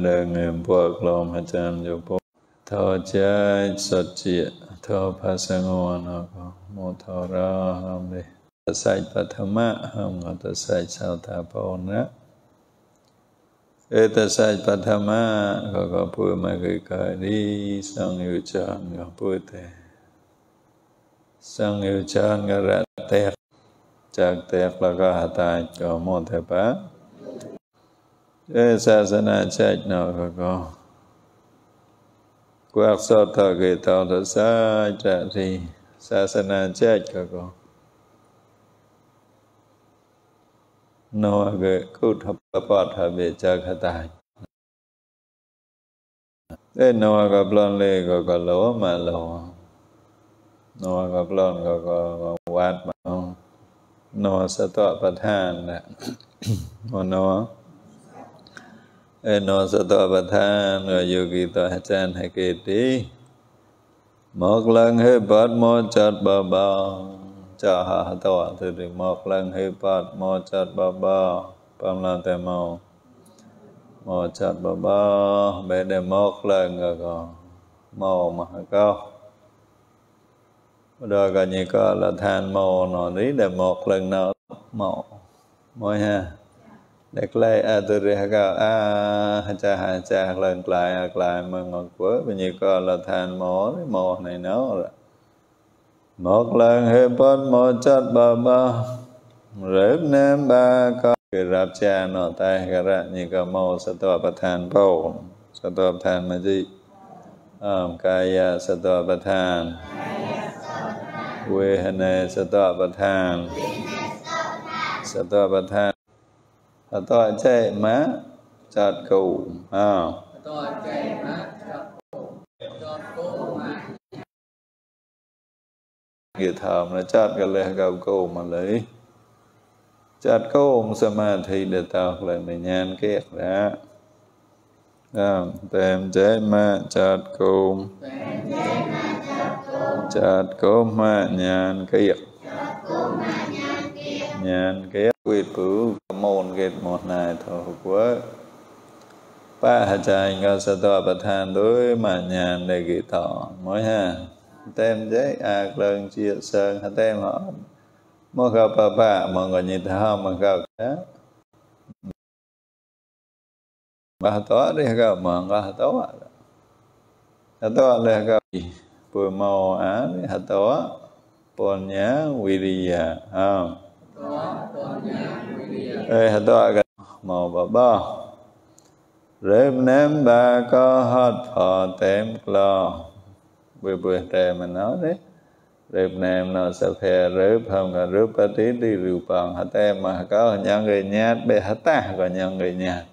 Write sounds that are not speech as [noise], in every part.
bhagavato sambuddhassa Sagrada buộc lom hachan yo po tho chai sat chia tho pasango nó có một tho ra ham đi ta sai pathama ham ngọ ta sai sao ta po na e ta sai pathama có có pu ma cái cái đi sang yêu chan có pu te sang yêu chan ga ra te chak te la ga ha ta cho เออศาสนาชาติหนอก็กวักสอบทกิกตอทศาจะทีศาสนาชาติก็ก็นอเกกุทัปปะทะเบจาคตายเอ็นอกับปลอนเลยก็ก็โวมาโลนอกับปลอนก็ก็วัดมา นอสตะประธานนะนอ Eno Sato Pathan và Yogito Hachan Haketi Một lần hư bát mô chát bà bao Cha hạ hạ tòa thư được một lần hư bát mô chát bà bao Pam la tè màu Mô chát bà bao Bế đề một lần ngờ còn Mô mà hạ cao Đó cả như có là than mô nó đi để một lần nào mô Môi ha เด็กกล้อาตุริหกาอาหาจาหาจาเลิงกลายกลายเมืองออกเวอเป็นยี่ก็เราทานหมอหมอในน้นาะหมอกลางเฮปอนหมอจัดบาบาเริ่มเนมบาก็คือรับจาหนอตายกระนี่ก็โมสตวประธานเป้าสตอประธานมาจิอ้อมกายะสตอประธาน เวหเนสตอประธาน สตอประธาน Atau cai ma chặt cụ. À. Atau thầm là chặt cái lệ cao cụ mà lấy. Chặt cụ samadhi để tạo lại mình nhan kết ra. À, chế ma chặt cụ. Tem chế ma chặt cụ nhan kế quy bứ môn kết một này thọ quốc. Ba hà chạy ngờ sa tòa bạch hàn đối mà nhàn đề kỹ thọ mới ha tem giấy ạc lần chia sơn, hà tem họ. Mô khờ bà bà, mọi người nhìn thao mà khờ cá bà tỏ đi gặp mà ngờ hà tỏ hà tỏ gặp khờ bùi màu á, hà tỏ bồn nhá quỳ đi à. không ê hạt toa gà mò bà bà rêm ném ba có hết phò tém lo bùi bùi trè mà nói đấy. Rêm ném nó sẽ phè rớp hầm gà rớp tí đi rượu bằng hạt em mà có nhân người nhát, bê hạt ta có nhân người nhát.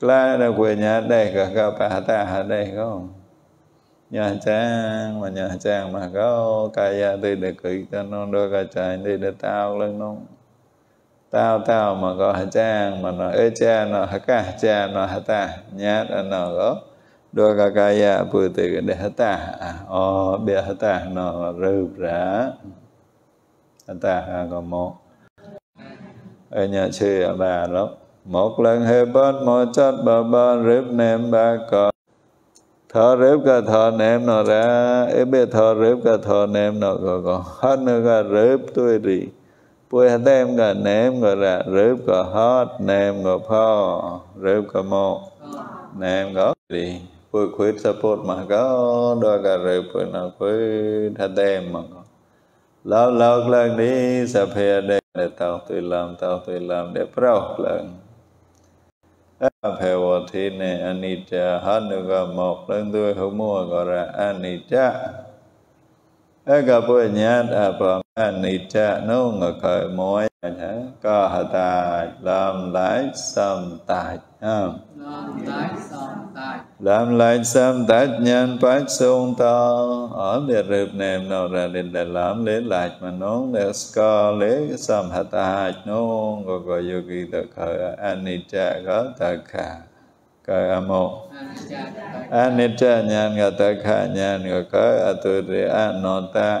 La ra quê nhát đây cả các bà hạt ta hạt đây không? Nhà trang mà nhà trang mà có kaya à, đi để kỹ cho nó đôi cái trời đi để tao lên nó. Tao tao mà có hà trang mà nó ê cha, nó hà ca, cha, nó hà ta nhát nó có đôi cái kaya bự từ để hà ta ờ bia hà ta, nó rượu rã hà ta à, có một ở nhà chơi bà lắm một lần hơi bớt một chất bà ba rếp ném ba con thọ rếp cả thọ ném nó ra ấy biết thọ rếp cả thọ ném nó có có hết nữa cả rếp tôi đi bùi hạt đem cả ném cả ra rếp cả hết ném cả phò rếp cả một ném cả đi bùi khuyết support mà có đôi cả rếp bùi nó khuyết hạt đem mà có lâu lâu lần đi sắp hè để tao tôi làm tao tôi làm để pro lần ဖေဝတိနဲ့အနိတဟာနုကမောလင်းသွေဟမောကရအနိတအကပွညာတပအနိတနုငခမော nhé có hả tài làm lại sam tài làm lại sam tài nhân phát sung to ở biệt rụp nềm nào ra đình đại lãm lý lạc mà nón để có lý sam hả tài nón gọi gọi vô kỳ tự khởi anitta có tự khả cởi amo anitta nhan gọi tự khả nhan gọi cởi aturi anota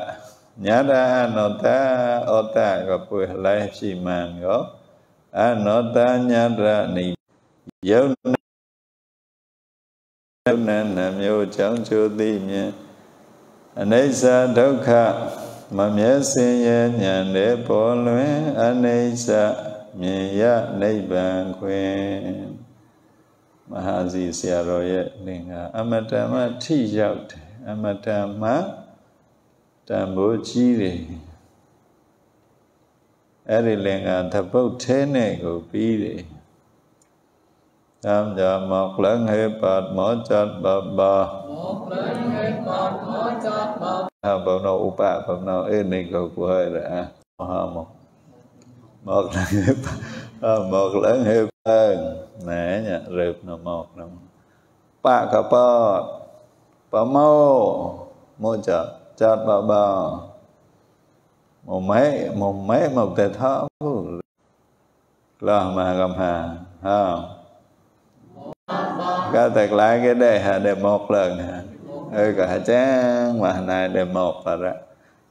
nhá ra anota ota gọi bùi lại chi màn gọi anota nhá ra ni dấu na na မျိုးကြောင့်ချိုသိမြင်အနိစ္စဒုက္ခမမျက်စင်ရဲ့ဉာဏ်နဲ့ပေါ်လွင်အနိစ္စမြင်ရနိဗ္ဗာန်ခွင်မဟာစီဆရာတော်ရဲ့လင်္ကာအမတမထိရောက်တယ်အမတမ တံဘိုးကြီးတယ်အဲ့ဒီလင်္ကာသပုတ်ထဲနဲ့ကိုပြီးတယ် tham gia một lần hiệp bát mỗi chát bát ba Một lần hết một mỗi chót bọc ha bao nào upa bao nào ê này cầu của hơi rồi à ha một một lần hiệp ha, một lần hiệp hơn nè nha rệp nó một năm ba cả ba ba mau mỗi chát chát bà bà. Một mấy một mấy một tệ thơ là mà gầm hà, ha. Có thật lại cái đề hà đề một lần hà. Ừ cả chán mà này đề một là ra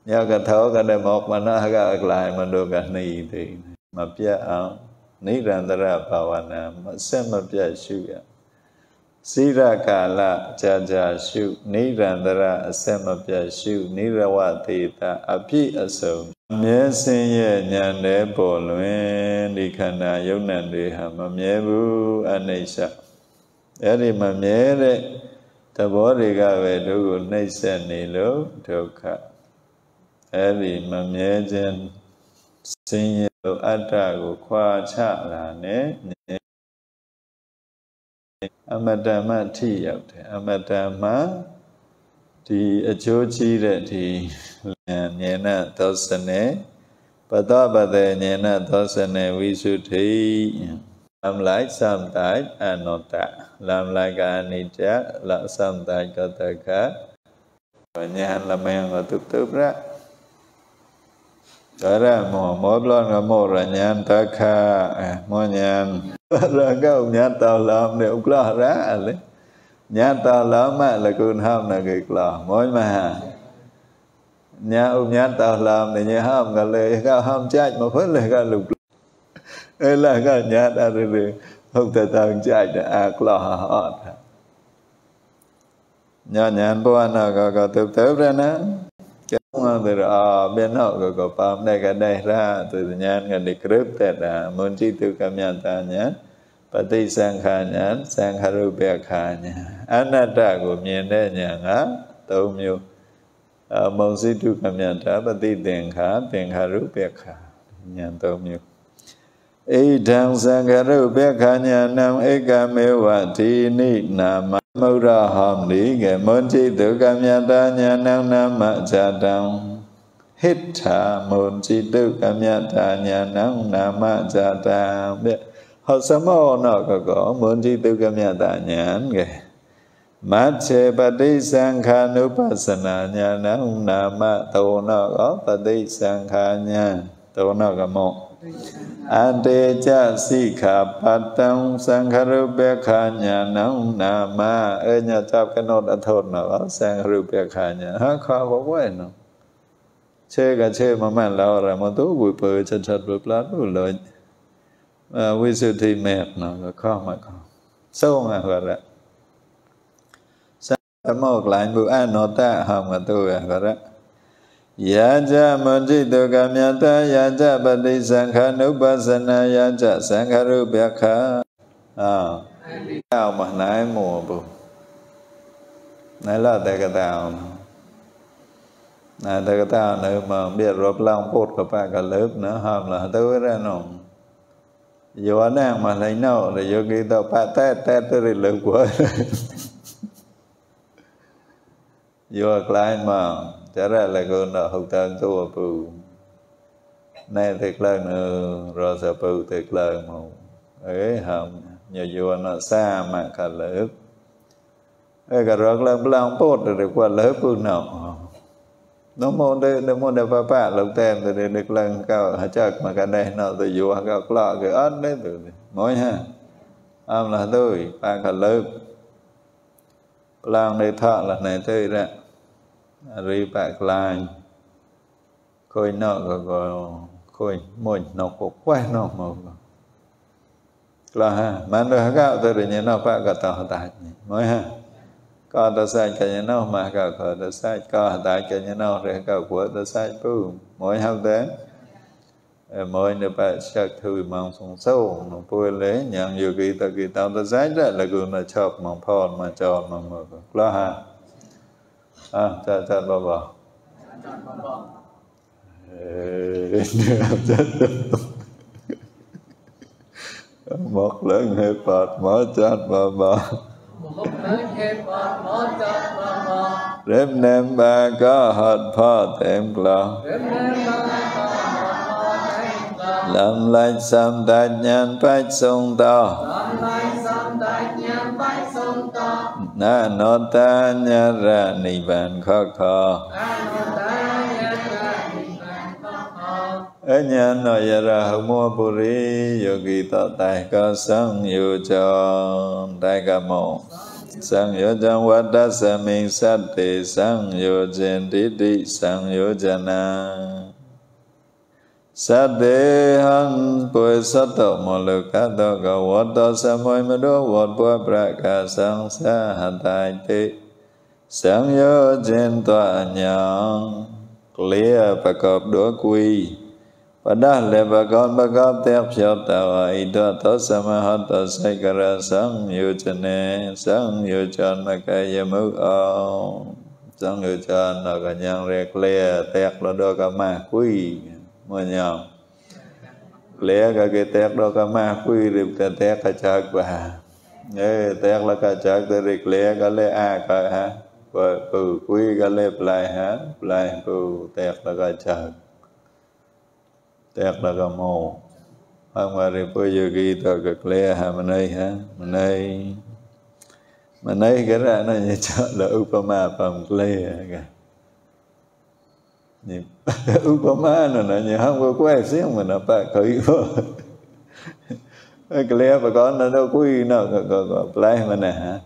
nhớ cả thổ cả đề một mà nó gặp lại mà được cả nì thì. Mà bia áo, ní ràn tara bhavana mà xem mà bia shu ya si ra cả là cha cha shu ní ràn tara xem mà bia shu ní ra wa thì ta api aso မြဲစင်းရဲ့ဉာဏ်နဲ့ပေါ်လွင်ဒီခန္ဓာယုံ nant တွေဟာမမြဲဘူးအနိစ္စအဲ့ဒီမမြဲတဲ့သဘောတွေကပဲတို့ကိုနှိမ့်ဆက်နေလို့ဒုက္ခအဲ့ဒီမမြဲခြင်းစင်ရလို့အတ္တကိုခွာချလာနဲ့ အမတမထိရောက်တယ်အမတမဒီအကျိုးကြီးတဲ့ဒီဉာဏ်သောစနေပတပတေဉာဏသောစနေဝိစုထိ làm lại sometimes anatta làm lại cả anicca là sometimes có tất cả và nhà hành là men là tiếp tiếp ra đó là mò mối lên là mò ra nhan [laughs] ta kha mò nhan là cái ông nhan tao làm để ông lo ra đấy nhan tao làm là cứ ham là cái lo mối mà nhà ông nhan tao làm để nhà ham cả lời cả ham chạy mà phớt lời cả lục ấy là cả nhà ta rồi không ta tăng chạy để ác lo họ nhà nhà anh bao nào có có tiếp tiếp ra nè bên họ có có phạm này cái đây ra từ nhãn cái đi cướp tệ đã muốn chi từ cảm nhận ta nhãn và ti sang khả nhãn sang khả rưu bè khả nhãn anatta của miền đây nhà ngã tâu miêu mong si tu cảm nhận ta và ti tiền khả tiền khả rưu bè khả nhãn tâu miêu ဣဒံသံဃရုပ္ပခာညာနံဧကမေဝတိနိနာမ မௌရဟံနိကေမွန်จิတုကမြတညာနံနာမဇာတံဟိထာမွန်จิတုကမြတညာနံနာမဇာတံဘေဟောစမောနောကကောမွန်จิတုကမြတညာကေ မच्छေပတိသံခာနုပသနာညာနံနာမသောနောပတိသံခာညာသောနောကမော อันเตจะสิขาปัตตังสังคารุเบคาญาณังนามาเอญยเจับกนโดอโทษนะว่สังคารุเบคาญาฮะข้าวว่าเนาะเชื่กันเชื่มาแม่นแล้วอะไรมาตู้บุเปิดชันชัดบุยปลาดูเลยวิสุทธิเมตเนาะก็ข้อมาข้อส่งอะก็ละสังคมกหลายบุยอ่านนอตะหามกันตัวก็ละ ไหนหมู่บุไหนละแต่กระตาวนะแต่กระตาวเนอมาเบียดรบล่างพูดกับป้ากันเลิกเนอะหอมละตัวเรื่องน้อง vô nàng mà lấy nâu là vô kỳ tao pa tét tét tới đi lực quá vô lại mà chả ra là cô nó hụt tên tu bù nè thiệt lần nữa rồi sợ bù thiệt lần mà ấy hầm, nhờ vô nó xa mà cả lớp. Ấy cả rồi lần lần bốt được qua lớp bù nào nó muốn đê nó muốn đê phá phá lục tên từ đi được lần cao hả chắc mà cả đây nó từ dụ hạ cao lọ cái ớt đấy từ mỗi ha. Âm là tôi, ba cả lớp. Lang đây thọ là này tôi ra ri bạc lai khôi nợ gò gò, khôi mồi nó có quay nó mà là ha, mà nó gạo tôi để nhớ nó bạc gà tàu tạt mới ha. Có ta sai cả nhớ nó, mà gà có ta sai. Có ta cả nhớ nó rồi gà của ta sai. Bù mỗi hao thế mỗi nơi bạc sắc thư mong sung sâu nó vui lễ. Nhận nhiều kỳ ta kỳ tao ta sai ra là cứ nó chọc mong phòn, mà tròn mong mờ là ha à cha cha bà bà một lớn hơi phật mở chát bà bà Rem nem ba có hạt phò tem lo Lâm lạch sam tạch nhan bách sông ญาปัสสงตนะโนตัญญะระนิพพานขอขอนะโนตัญญะระนิพพานขอขอအညာနောယရဟမောပုရိယောဂိတတေကသံယောဇံတေကမောသံယောဇံဝတ္တသမိသတ္တေသံယောဇင်တိတိသံယောဇနာ sát đề hăng tuổi sát tổ mô lực cá tổ cầu vót tổ sa môi mê đô vót bó pra ca sang sa hà tài tị sáng nhớ trên tòa nhãn lia và cọp đũa quy và đa lệ và con bà cọp tiếp cho tàu ý đô tổ sa ma hát tổ sa ca ra sáng yu chân nê sáng yu chân mà ca yê mưu ô sáng yu chân là cả nhãn rẹt lia tẹt là đô ca ma quy mà nhau lẽ cả cái tẹt đo cả ma quy rồi cả tẹt cả chạc bà ê tẹt là cả chạc tới rek lẽ cả lẽ a cả ha và bù quy cả lẽ plai ha plai bù tẹt là cả chạc tẹt là cái mồ Ông bà rì bơ giờ ghi tờ cực lê hà mà nơi ha mà nơi mà nơi cái ra nó như cho là upama phẩm lê kìa upamana-nya không có quay xíu mà nó phải khởi vô. Cái lẽ bà con nó đâu có nó, có có play mà nè, hả?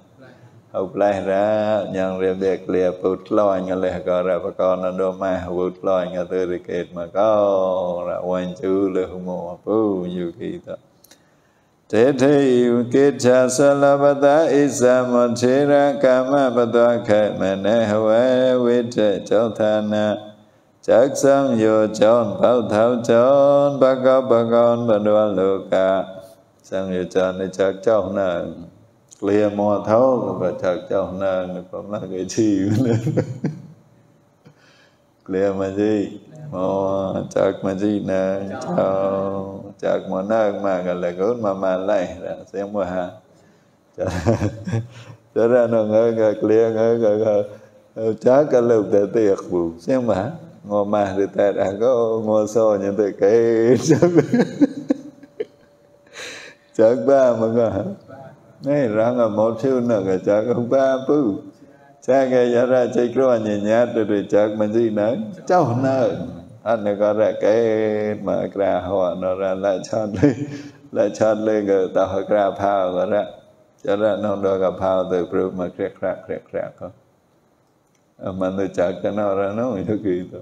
Học play ra nhận ra việc lẽ bút lo nhà lẽ có ra và con nó đâu mà bút lo nhà từ đi kết mà có ra quan chữ lẽ không mò bù nhiều kỳ ta thế thế yêu kết cha sa la bát ta isa mon thế ra kama bát ta khệ mẹ nè huệ vết cho thana จักสังโยชนเผาเท้าชนปะกอบปะกอนบรรดาโลกาสังโยชนในจักเจ้าหนึ่งเกลียมอเท้ากับจักเจ้าหนึ่งในความรักไอ้ที่นั่นเกลียมาจีมอจักมาจีนะเจ้าจากมอนักมากันเลยก็มามาไล่เสียงว่าฮะจะจะได้นองเงยเกลียเงยก็จักกันลูกแต่เตียกบุเสียงว่า ngô ma thì ta đã có ngô sô những từ cái chắc chắc ba mà ngờ này ra ngờ một siêu nợ cái chắc không ba bư chắc cái giá ra chạy cơ nhà nhát từ từ chắc mình gì nữa cháu nợ anh này có ra cái mà ra họ nó ra, lại cho đi, lại cho đi người ta họ ra phao rồi ra cho ra nông đôi gặp phao từ bự mà kẹt kẹt kẹt kẹt không? Mà tôi chắc cái nào ra, nó mới được hiện thôi.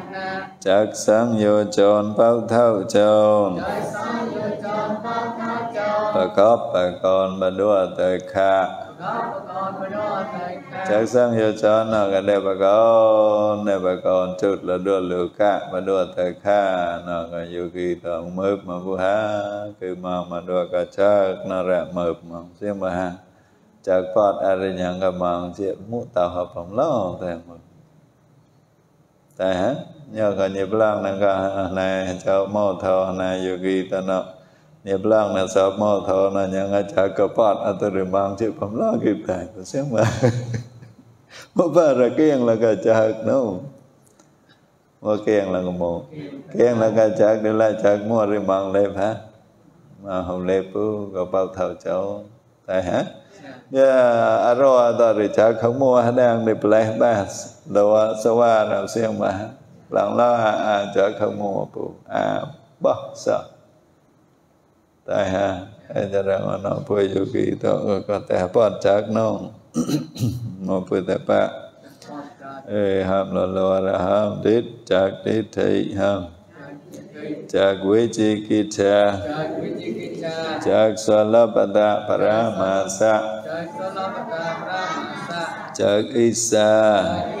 một cái hàm điện thi kít cha sa la pa ta Isa mo chi ra Ca ma pa toa khai mẹ nấy hà quay Ở quý chế châu thà na Chắc sáng vô tròn bao thâu tròn Bà cóp bà con bà đua tới kha chắc sang vô cho nó cái đây bà con này bà con chút là đua lửa cả bà đua tới kha nó cái vô kỳ tổng mướp mà bu ha cứ mà mà đua cả chắc nó rẻ mướp mà xem mà ha chắc phát ở đây nhận cái mà chị mu tàu hợp phẩm lo thế mà tại hả nhờ cái nghiệp lang nè cả này, cháu mô thọ này vô kỳ ta nọ. Nghiệp lang na sa mo tho na nya nga cha ở từ atari mang chịu phẩm lo kịp tai của xem mà mà ba ra kieng la ka cha mà mo là cái mồ kieng là cả cha để lại cha mua ri mang le ha mà hồng lê pu có bao thầu cháu. Tại hả? Ya aro ta ri cha không mua đang đi play bass đâu sao qua nào xem mà lần lo à cha không mua pu à bỏ sợ. Tai ha ai cho rằng mà nó bơi yogi to có thể bắt chắc nó mà bơi thể pa ê ham lo lo ra ham đít chắc đít thị ham chắc quý chi ki cha. Chắc sa la pa ta paramasa chắc isa chắc mochariya mình di nợ sa nợ ham chả ca ma re kai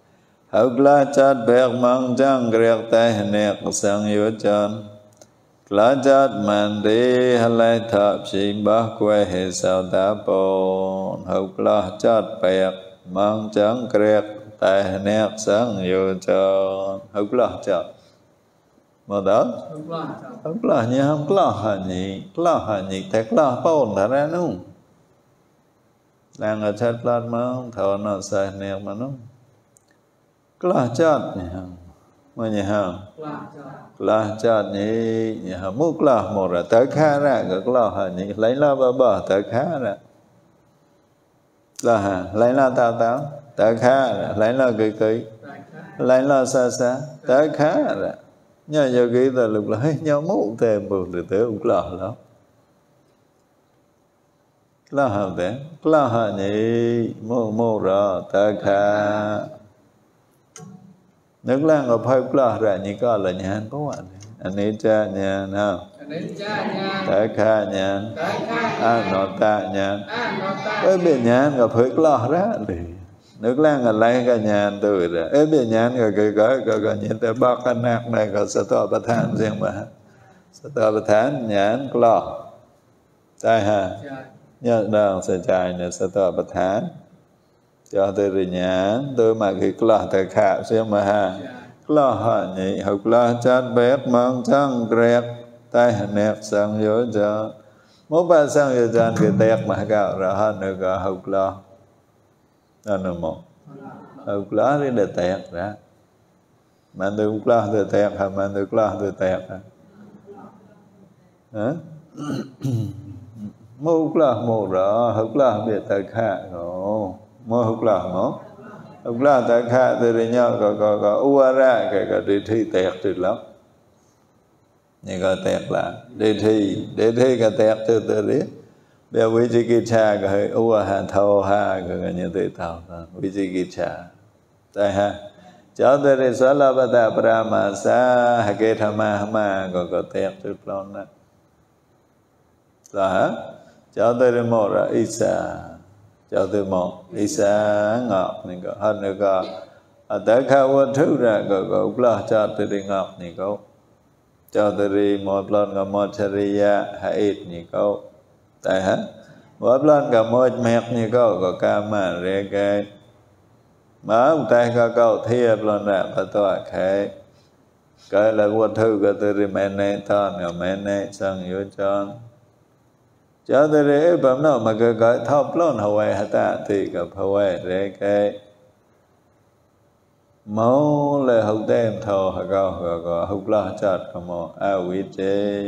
học la chát bẹc mang chang grek tay nẹc sang yếu chân la chát man đi halai thập si ba quay hệ sao ta bồn học la chát bẹc mang chang grek tay nẹc sang yếu chân học la chát mà đó học la nhỉ học la hà nhỉ la hà nhỉ thẹt la bồn thà ra nung đang ở chát la mà thọ nó sai nẹc mà nung kelah cat ni hang manya hang kelah cat. Ni ni hang mu kelah mo ra ta kha ra ga kelah ha? Ni lấy la ba ba ta kha ra la ha? Lấy la ta ta ta kha ra lấy la cây cây lấy la sa sa ta kha ra nhờ giờ cái ta lục là hay nhau mũ thêm bù từ từ cũng lọ lắm la ha thế la ha ni mô mô ra ta nước lang ở phai pla ra ni ka la nyan ko wa ani cha nyan ha. Ta kha nyan anota nyan ê bị nyan gặp phai pla ra đi nước lang ở lấy cái nyan từ ra. Ê bị nyan cái cái cái cái cái nhìn tới ba cái nạc này cái sa to ba than riêng mà. Sa to ba than nyan pla tai ha. Nhớ đang sẽ chạy này sa to ba than cho tới rồi nhãn tôi mà khi lo thật khả xem mà ha. Lo ha nhị học lo chát bét mang chăng rẹt tai nẹt sang vô cho. Mỗi ba sang vô cho cái tẹt mà gạo ra hơn nữa cả học lo. Đó là một. Học lo thì để tẹt ra. Mà tôi học lo thì tẹt hả? Mà tôi lo thì tẹt hả? Hả? Mô là mô rõ, học là biết thật khả rồi mo mơ mo hukla ta khá từ đi nhau, có có có ra cái cái đi thi tẹt từ lắm. Như cái tẹt là đi thi đi thi cái tẹt từ từ đi bia vichikicha cha hơi uwa ha, thâu ha cái cái như thế thao vichikicha tại ha. Cho từ đi xóa la bà ta brahma sa ha kê thama hama có có tẹt từ lon đó. Là hả cho từ đi một là isa cho tới một đi xa ngọt này có hơn nữa có ở tới khao quân thứ ra có có lo cho từ đi ngọt này có cho từ đi một lần có một chariya à, hãy ít này có tại hả? Một lần có một mẹt này có có ca mà rẻ cái mà ông ta có câu thiệp lần ra và tòa khẽ cái là quân thư cái từ đi, mẹ này toàn rồi mẹ này sang yếu chọn cho tới đây bấm nào mà cái cái thọ plon hawaii hata thì cái hawaii re cái máu là hậu tem thọ hà cao hà cao hậu la chặt cái mò a vi chế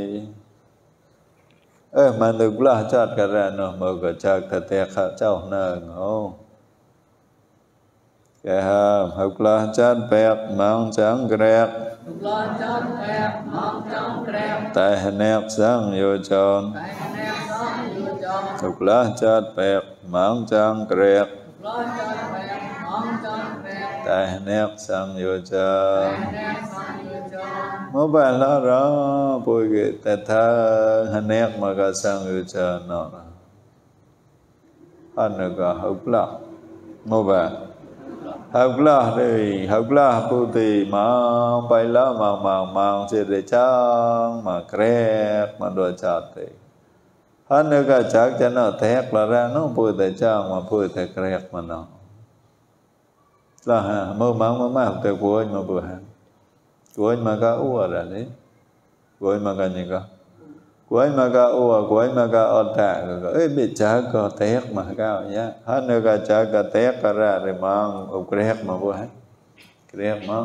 ơ mà được la chặt cái ra nó mà cái chặt cái tè khát cháu nơ ngô cái ha hậu la chặt bẹt mang trắng grẹt Lục lo chót kẹp mong trong kẹp tại hình nẹp sang vô tròn Tại anh em sống mong trong kẹp tại hình nẹp sang vô Tại tròn anh em sống như chồng Mô bàn lo rõ bùi kì tè thơ hình nẹp mà cả sang vô tròn nó Anh được cả hốc lọ Mô bàn hốc lọ đi hốc lọ bù tì mà bay lọ mà mà mà chỉ để chăng mà grẹt mà đồ chát thì hắn nữa cả chắc cho nó thét là ra nó bùi tại chăng mà bùi tại kẹt mà nó là ha mơ mang mơ mang tại của anh mà bùi ha. Của anh mà cả ua ra đấy của anh mà cả gì cả của anh mà cả ua của anh mà cả ở tạ ấy bị chắc có thét mà cao nhá hắn nữa cả chắc cả thét cả ra rồi mang ục kẹt mà bùi ha. Kẹt mà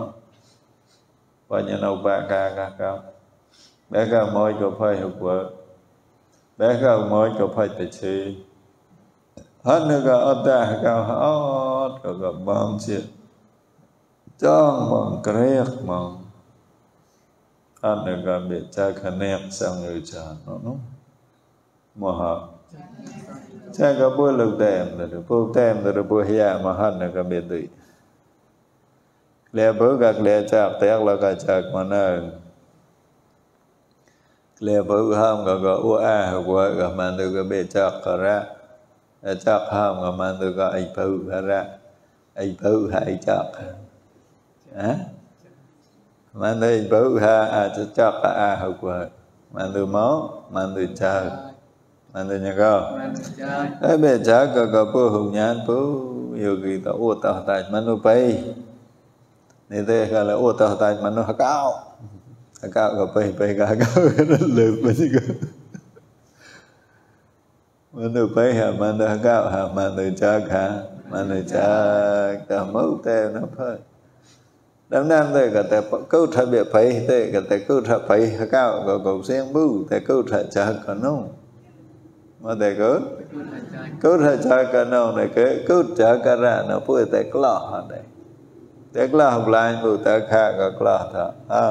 và nhà nào bà ca ca cao bé ca môi cho phơi học vợ แต่ก็มอยก็พัดแต่ชีฮันก็อัตตาก็อัดก็ก็มองเชื่อจ้องมองเกรียกมองอันก็เบียดจาคะแนกสังเวชาเนาะเนาะมหาใช่ก็บ่ลุกแต้มแต่บ่แต้มแต่บ่เฮียมหันก็เบียดด้วยแล้วบ่ก็แล้วจากแต่แล้วก็จากมานั่ง le pa ham ga ga u a ha wa ga man du ga be cha ra. Cha ha ga man du ga ai pa u ra. Ai pa u ha ai cha ha ha a cha cha ka a ha wa man du mo man du cha man du nya ga ai be cha ga ga pu ta u ta ta man du pai ni te ka la u ta ta man du ha kao ಅಕಾಗಪೈಪೈಗಾಗಲೂಪಜಿಗ ಮನು ಪೈ ಹ ಮನು ಹಗಾವ ಹ ಮನು ಚಾಗ ಹ manu cha ta mâu te nó phơi đám nam te cả te câu thà bịa phấy te cả te câu thà phấy cao cả cầu sen bu te câu thà cha cả nông mà te cứ câu thà cha cả nông này cứ câu cha ra nó phơi te cọ họ đây tại là học lại bùi tại khác các clọ thọ ha?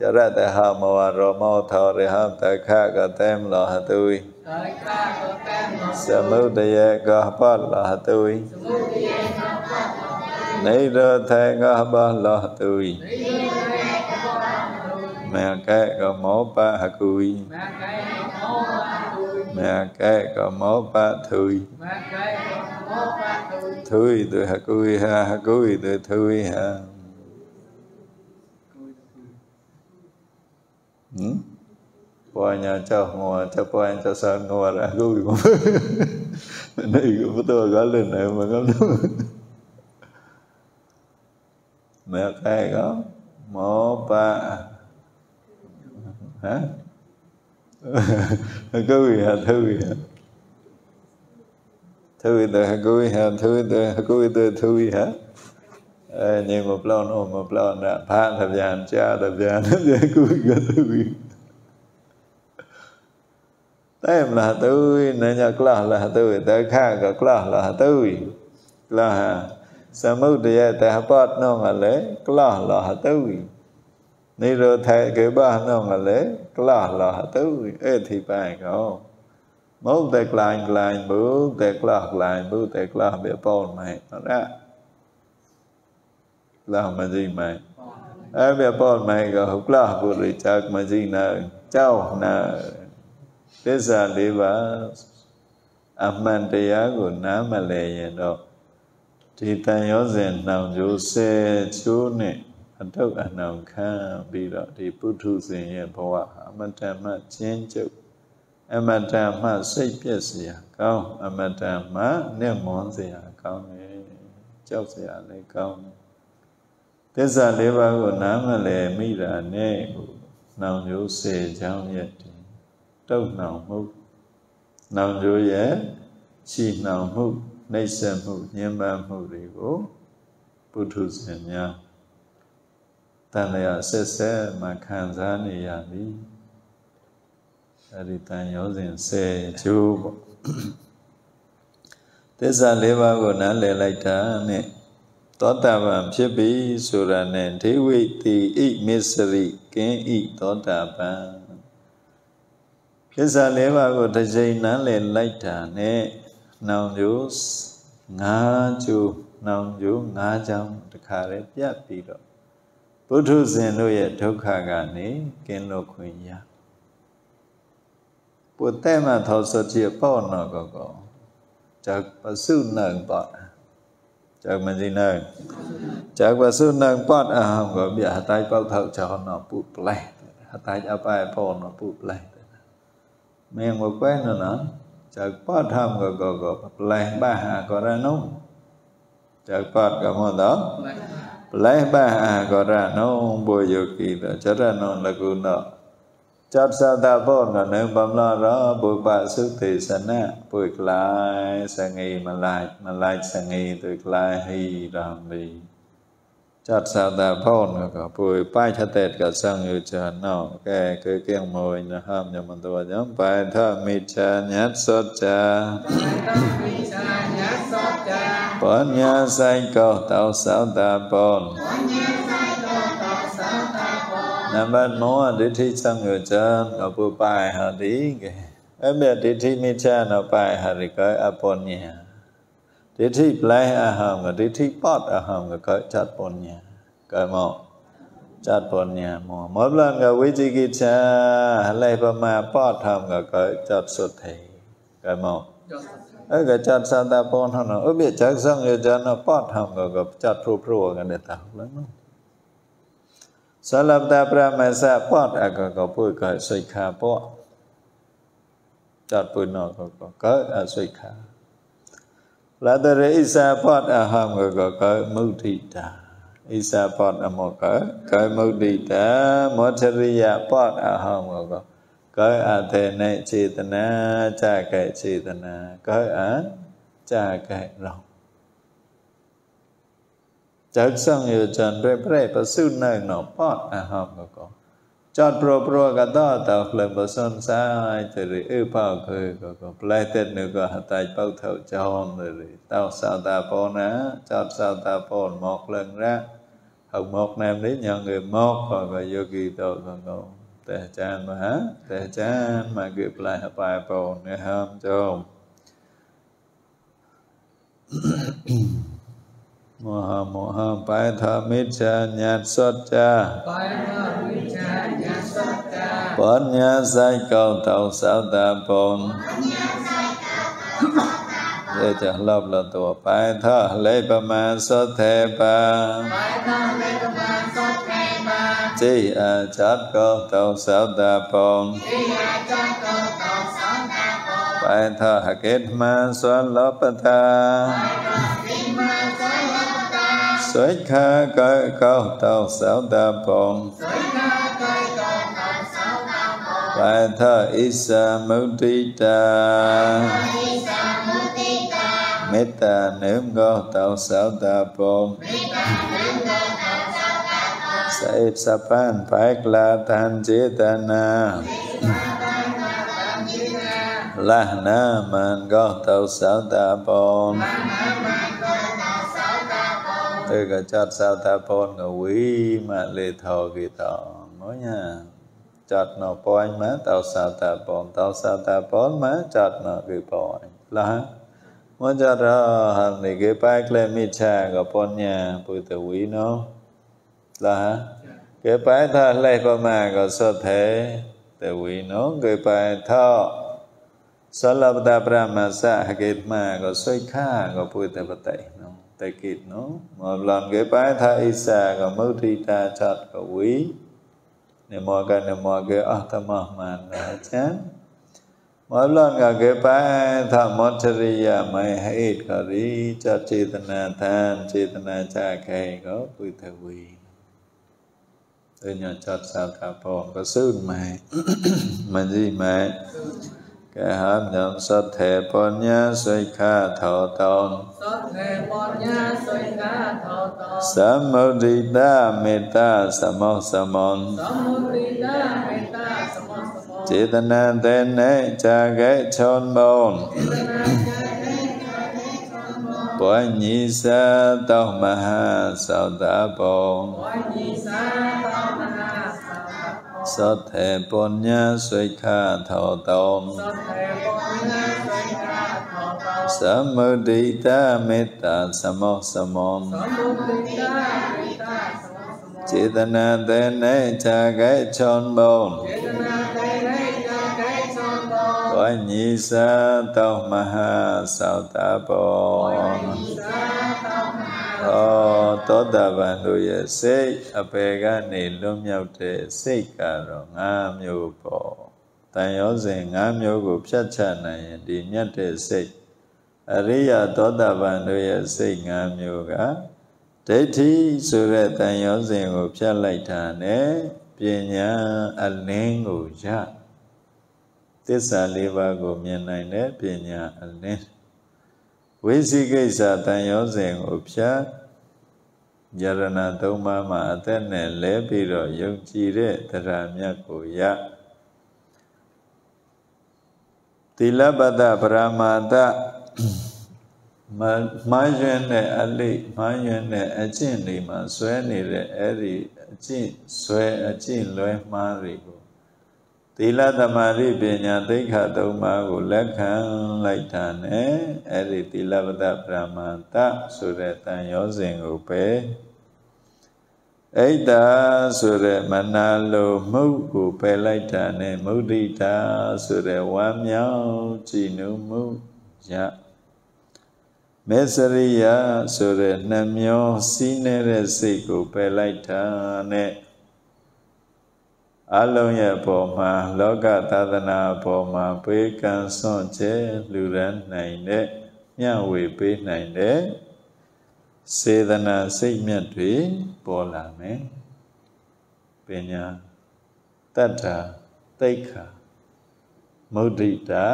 Chả ra tại hà mà và rô mô thọ rồi ha tại khác cả tem lọ hà tui Chơi cả tem sa mưu tê yê ca bát lọ hà tui nấy rơ thê ca bát lọ hà tui mẹ cái ca mô ba hà cùi. Mẹ cây có mô ba mẹ cái ca mô ba thui Mẹ mô ba thui tôi hả cui ha hả cui tôi thui ha Hmm? Pokoknya cah ngua, cah poin cah san ngua aku gitu. tôi juga betul này mà makam tu. Mẹ cái có mô ba hả [laughs] cúi hả thui hả thui từ hả cúi hả? Thui từ hả cúi từ thui hả? Nhưng một lon ôm, một lon đã pha thập giàn cha thập giàn nó dễ cúi cái thui. Tem là tươi nên nhớ là là tươi tới khác cái là là tươi là samudaya mu địa ta bát nó là lễ, là là tươi ni rơ thay cái ba nó là lễ, là là tươi ê, thì bài မုတ်တဲ့ client client မုတ်တဲ့ class client မုတ်တဲ့ class ပဲပေါ့မယ်ဟုတ်လား class မကြည့်မယ်အဲ့ပဲပေါ့မယ်က class ကိုလေချမကြည့်နာကြောက်နာသစ္စာလေးပါအမှန်တရားကိုနားမလဲရင်တော့ဒီတန်ရောစဉ်နှောင်ကျိုးဆဲချိုးနဲ့အတုတ်အနှောင်ခံပြီးတော့ဒီပုထုဇဉ်ရဲ့ဘဝအမတန်မှချင်းကျုပ် အမတန်မှစိတ်ပြည့်စရာကောင်းအမတန်မှနဲ့မွန်စရာကောင်းတယ်ကြောက်စရာလည်းကောင်းတယ်သစ္စာလေးပါးကိုနားမလဲမိတာနဲ့ကိုနှောင်ကျိုးဆဲချောင်းရဲ့တုတ်နှောင်မှုနောင်ကျိုးရဲ့ချီနှောင်မှုနှိမ့်ဆက်မှုညှဉ်းပန်းမှုတွေကိုပုထုဇဉ်များတန်လျာဆက်ဆက်မှခံစားနေရပြီ အဲဒီတန်ရောစဉ်ဆယ်ကျိုးပေါ့သစ္စာလေးပါးကိုနားလည်လိုက်တာနဲ့သောတာပန်ဖြစ်ပြီဆိုတာနဲ့ဒိဝိတိဣမစ္စရိကင်းဣသောတာပန်ကိစ္စလေးပါးကိုတစ်ချိန်နန်းလေလိုက်တာနဲ့နောင်ကျိုးငါးကျိုးနောင်ကျိုးငါးချောင်းတခါလေပြတ်ပြီးတော့ဘုထုဇဉ်တို့ရဲ့ဒုက္ခကနေကင်းလွတ်ခွင့်ရ bu tema thọ sở chia po nó có có. Chạc bà sư nâng bọt chạc mình gì nâng chạc bà sư nâng bọt à không có bị hạ tay bao thậu cho nó bụt lệ hạ tay cho bài po nó bụt lệ mình một quen nữa nó. Chạc bọt không có có có bụt ba hạ có ra nông. Chạc bọt có một đó. Lệ ba hạ có ra nông. Bùi dục kỳ đó, cho ra nông là cụ nợ. ปุแปล miệng một quên nữa nữa chợt phát tham có có có lấy ba hà có ra nông chợt phát có một đó lấy ba hà có ra nông bồi vô kỳ đó cho ra nông là cụ nọ chắp sao ta bốn là nương bấm lo đó bồi bạ sức thì sanh á bồi lại sang nghi mà lại mà lại sang nghi tuyệt lại hi làm đi จัดสาตาพ่อนก็ปุยป้ายชะเตดกับสังอยู่จานอกแกเคยเกี่ยงมวยนะห้ามยมันตัวย้ำไปถ้ามีชาญัดสดจาปัญญาใส่ก็เต่าสาวตาปอนนับบัดโมดิทิสังอยู่จาน Nam bát mô đế thi sam ngự chân Nọ bù bài hà lý Ê biệt đế thi mi cha nọ bài hà lý cõi a bồn nhà Đế thi plei a hầm Đế thi bót a hầm Cõi chát bồn nhà Cõi mộ chát bồn nhà mộ Mỗi lần gặp quý chi kỳ cha Lê bà ma bót hầm Cõi chát sụt thị Cõi mộ เออกจัดซาตาปอนเท่านั้นเออเบียดจากสังเอจันปอดทำกับจัดพรัวๆกันเด็ดตาแล้วมั้ง Salabdha Pramasa Pot Akakapur Kasika Pot Tatpurno Kakaka Asika Ladare Isa Pot Aham Kakaka Mudita Isa Pot Amoka Kai Mudita Mochariya Pot Aham Kakaka Kai Athene Chitana Chakay Chitana Kai An Chakay Rong จักสังโยจันเปรเปรปสุนังนอปอดอะหามกกจอดโปรโปรกะตอตอเคลมบสนสายตริอึปาวเคยก็ก็แปลเต็ดนึกก็หตายเป้าเท่าจอมเลยเต้าสาวตาปอนะจอดสาวตาปอนหมอกเลิงระหกหมอกแนมนี้ยังเงยหมอกก็ก็โยกีโตก็ก็แต่จานมาฮะแต่จานมาเกือบลายปลายปอนเนี่ยห้ามจอม ม mô ha mô ha bái tha mít cha nhạt xuất cha bốn nhá sai cầu tàu sao ta bồn để trả lập là tổ bái tha lê ba ma xuất thê ba chi a chát cầu tàu sao ta bồn bái tha kết ma xuất lóp ta Sởi kha cơi cao tàu sao ta phong Bài thơ Isa Mudita Metta nữ ngô tàu sáu ta phong Saip sapan phạc la than chế ta na Lah na man gô tàu sáu ta phong Lah na man gô tàu sáu ta phong tư cả chót sao ta pôn cả quý mà lê thọ kỳ thọ mới nha, chót nó pôn má, tao sao ta pôn tao sao ta pôn má, chót nó kỳ pôn là mới chót đó hành lì cái bác lên mi cha cả pôn nha bùi tử quý nó. Là hả? Cái bái thọ lê bà mà cả sơ thế, tử quý nó, cái bái thọ Salabda Brahma Sa Hakitma Goswika Goputapatay tại kịt nó. Một lần cái bái tha isa còn mất thi ta chặt cả quý. Nè mò cái nè mò cái ở tham mà mà nó chán. Mỗi lần cả cái bái tha mất thi ya mày hãy cả đi cho chi tân na than, chi tân na cha khay có quy thầy quý tôi nhỏ chặt sao thà bỏ có sư mày [coughs] mà gì mày Kẻ hợp nhận sát thể bốn nhá suy kha thọ tôn Samudita metta samo samon Chitana tene cha ghế chôn bồn Bói nhi sa tông ma ha sao ta bồn Bói nhi sa tông ma ha สัทเทปุญญาสุขะเทโตสัมมุติตาเมตตาสมอสมอมจิตนาเตเนจากะชนบุญ Quanh Nhi Sa Tông Maha Sao Ta Bồ មហាဩသောတာပန်တို့ရဲ့စိတ်အပေကနေလွတ်မြောက်တဲ့စိတ်ကတော့၅မျိုးပေါ့တန်ရောစဉ်၅မျိုးကိုဖြတ်ချနိုင်ရင်ဒီမြတ်တဲ့စိတ်အရိယသောတာပန်တို့ရဲ့စိတ်၅မျိုးကဒိဋ္ဌိဆိုတဲ့တန်ရောစဉ်ကိုဖြတ်လိုက်တာနဲ့ပညာအလင်းကိုရသစ္စာလေးပါးကိုမြင်နိုင်တဲ့ပညာအလင်းဝိသိကိစ္စတန်ရောစဉ်ကိုဖြတ် ယရဏသုံးပါးမှာအသက်နဲ့လဲပြီးတော့ယုံကြည်တဲ့တရားမြတ်ကိုရသီလပတ္တပရမာတမန်းရွန်းတဲ့အလိမန်းရွန်းတဲ့အကျင့်တွေမှာဆွဲနေတဲ့အဲ့ဒီအကျင့်ဆွဲအကျင့်လွဲမှားတွေကို သီလသမာဓိပညာသိက္ခာသုံးပါးကိုလက်ခံလိုက်တာနဲ့အဲ့ဒီသီလပဒပရမန္တဆိုတဲ့တန်ရောစဉ်ကိုပဲအိတ်တာဆိုတဲ့မနာလိုမှုကိုပယ်လိုက်တာနဲ့မုဒိတာဆိုတဲ့ဝမ်းမြောက်ကြည်နူးမှုရမေစရိယဆိုတဲ့နှမျောစီးနေတဲ့စိတ်ကိုပယ်လိုက်တာနဲ့ အလုံးရဲ့အပေါ်မှာလောကသာသနာအပေါ်မှာပေးကံစွန့်ကျဲလူရန်နိုင်တဲ့မျှဝေပေးနိုင်တဲ့စေတနာစိတ်မြတ်တွေပေါ်လာမယ်ပညာတတ္တာတိတ်ခာမုဒ္ဒိတာ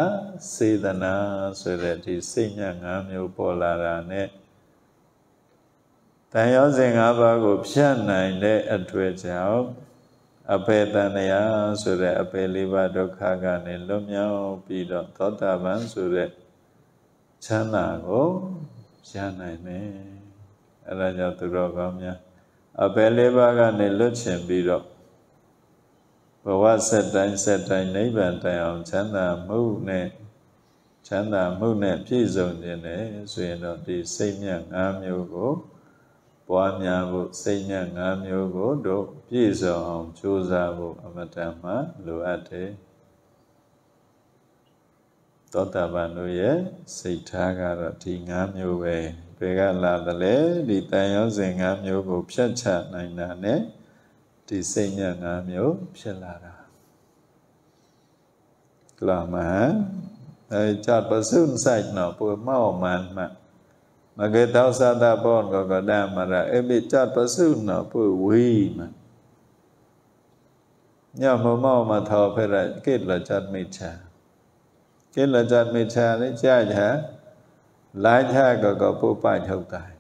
စေတနာဆိုတဲ့ဒီစိတ်မြတ်၅မျိုးပေါ်လာတာ ਨੇ တန်ရောစဉ်၅ပါးကိုဖြတ်နိုင်တဲ့အတွေ့အကြောင်း အပေတန်ရာဆိုတဲ့အပေလေးပါးဒုက္ခကနေလွတ်မြောက်ပြီးတော့သောတာပန်ဆိုတဲ့ချမ်းသာကိုရနိုင်မယ်အဲဒါကြောင့်သူတော်ကောင်းများအပေလေးပါးကနေလွတ်ချင်ပြီးတော့ဘဝဆက်တိုင်းဆက်တိုင်းနိဗ္ဗာန်တိုင်အောင်ချမ်းသာမှုနဲ့ချမ်းသာမှုနဲ့ပြည့်စုံခြင်းနဲ့ဆိုရင်တော့ဒီစိတ်မြတ်၅မျိုးကို ပွားများဖို့စိတ်နဲ့ငါမျိုးကိုတို့ပြည့်စုံအောင်ကြိုးစားဖို့အမတန်မှလိုအပ်တယ်သောတာပန်တို့ရဲ့စိတ်ထားကတော့ဒီငါမျိုးပဲဘယ်ကလာသလဲဒီတန်ရောစဉ်ငါမျိုးကိုဖြတ်ချနိုင်တာနဲ့ဒီစိတ်ညံငါမျိုးဖြစ်လာတာလာမဟဲအဲချတ်ပစုံဆိုင်နော်ပူမောမှန်မှန် ปัวเมามันมา Magetaw sata pon ko kadamara ebi chat pasuna pu wi ma nya mo mo ma tho phe ra kết là chat mi cha kết là chat mi cha đấy cha cha lai cha ko ko pu pa thâu tai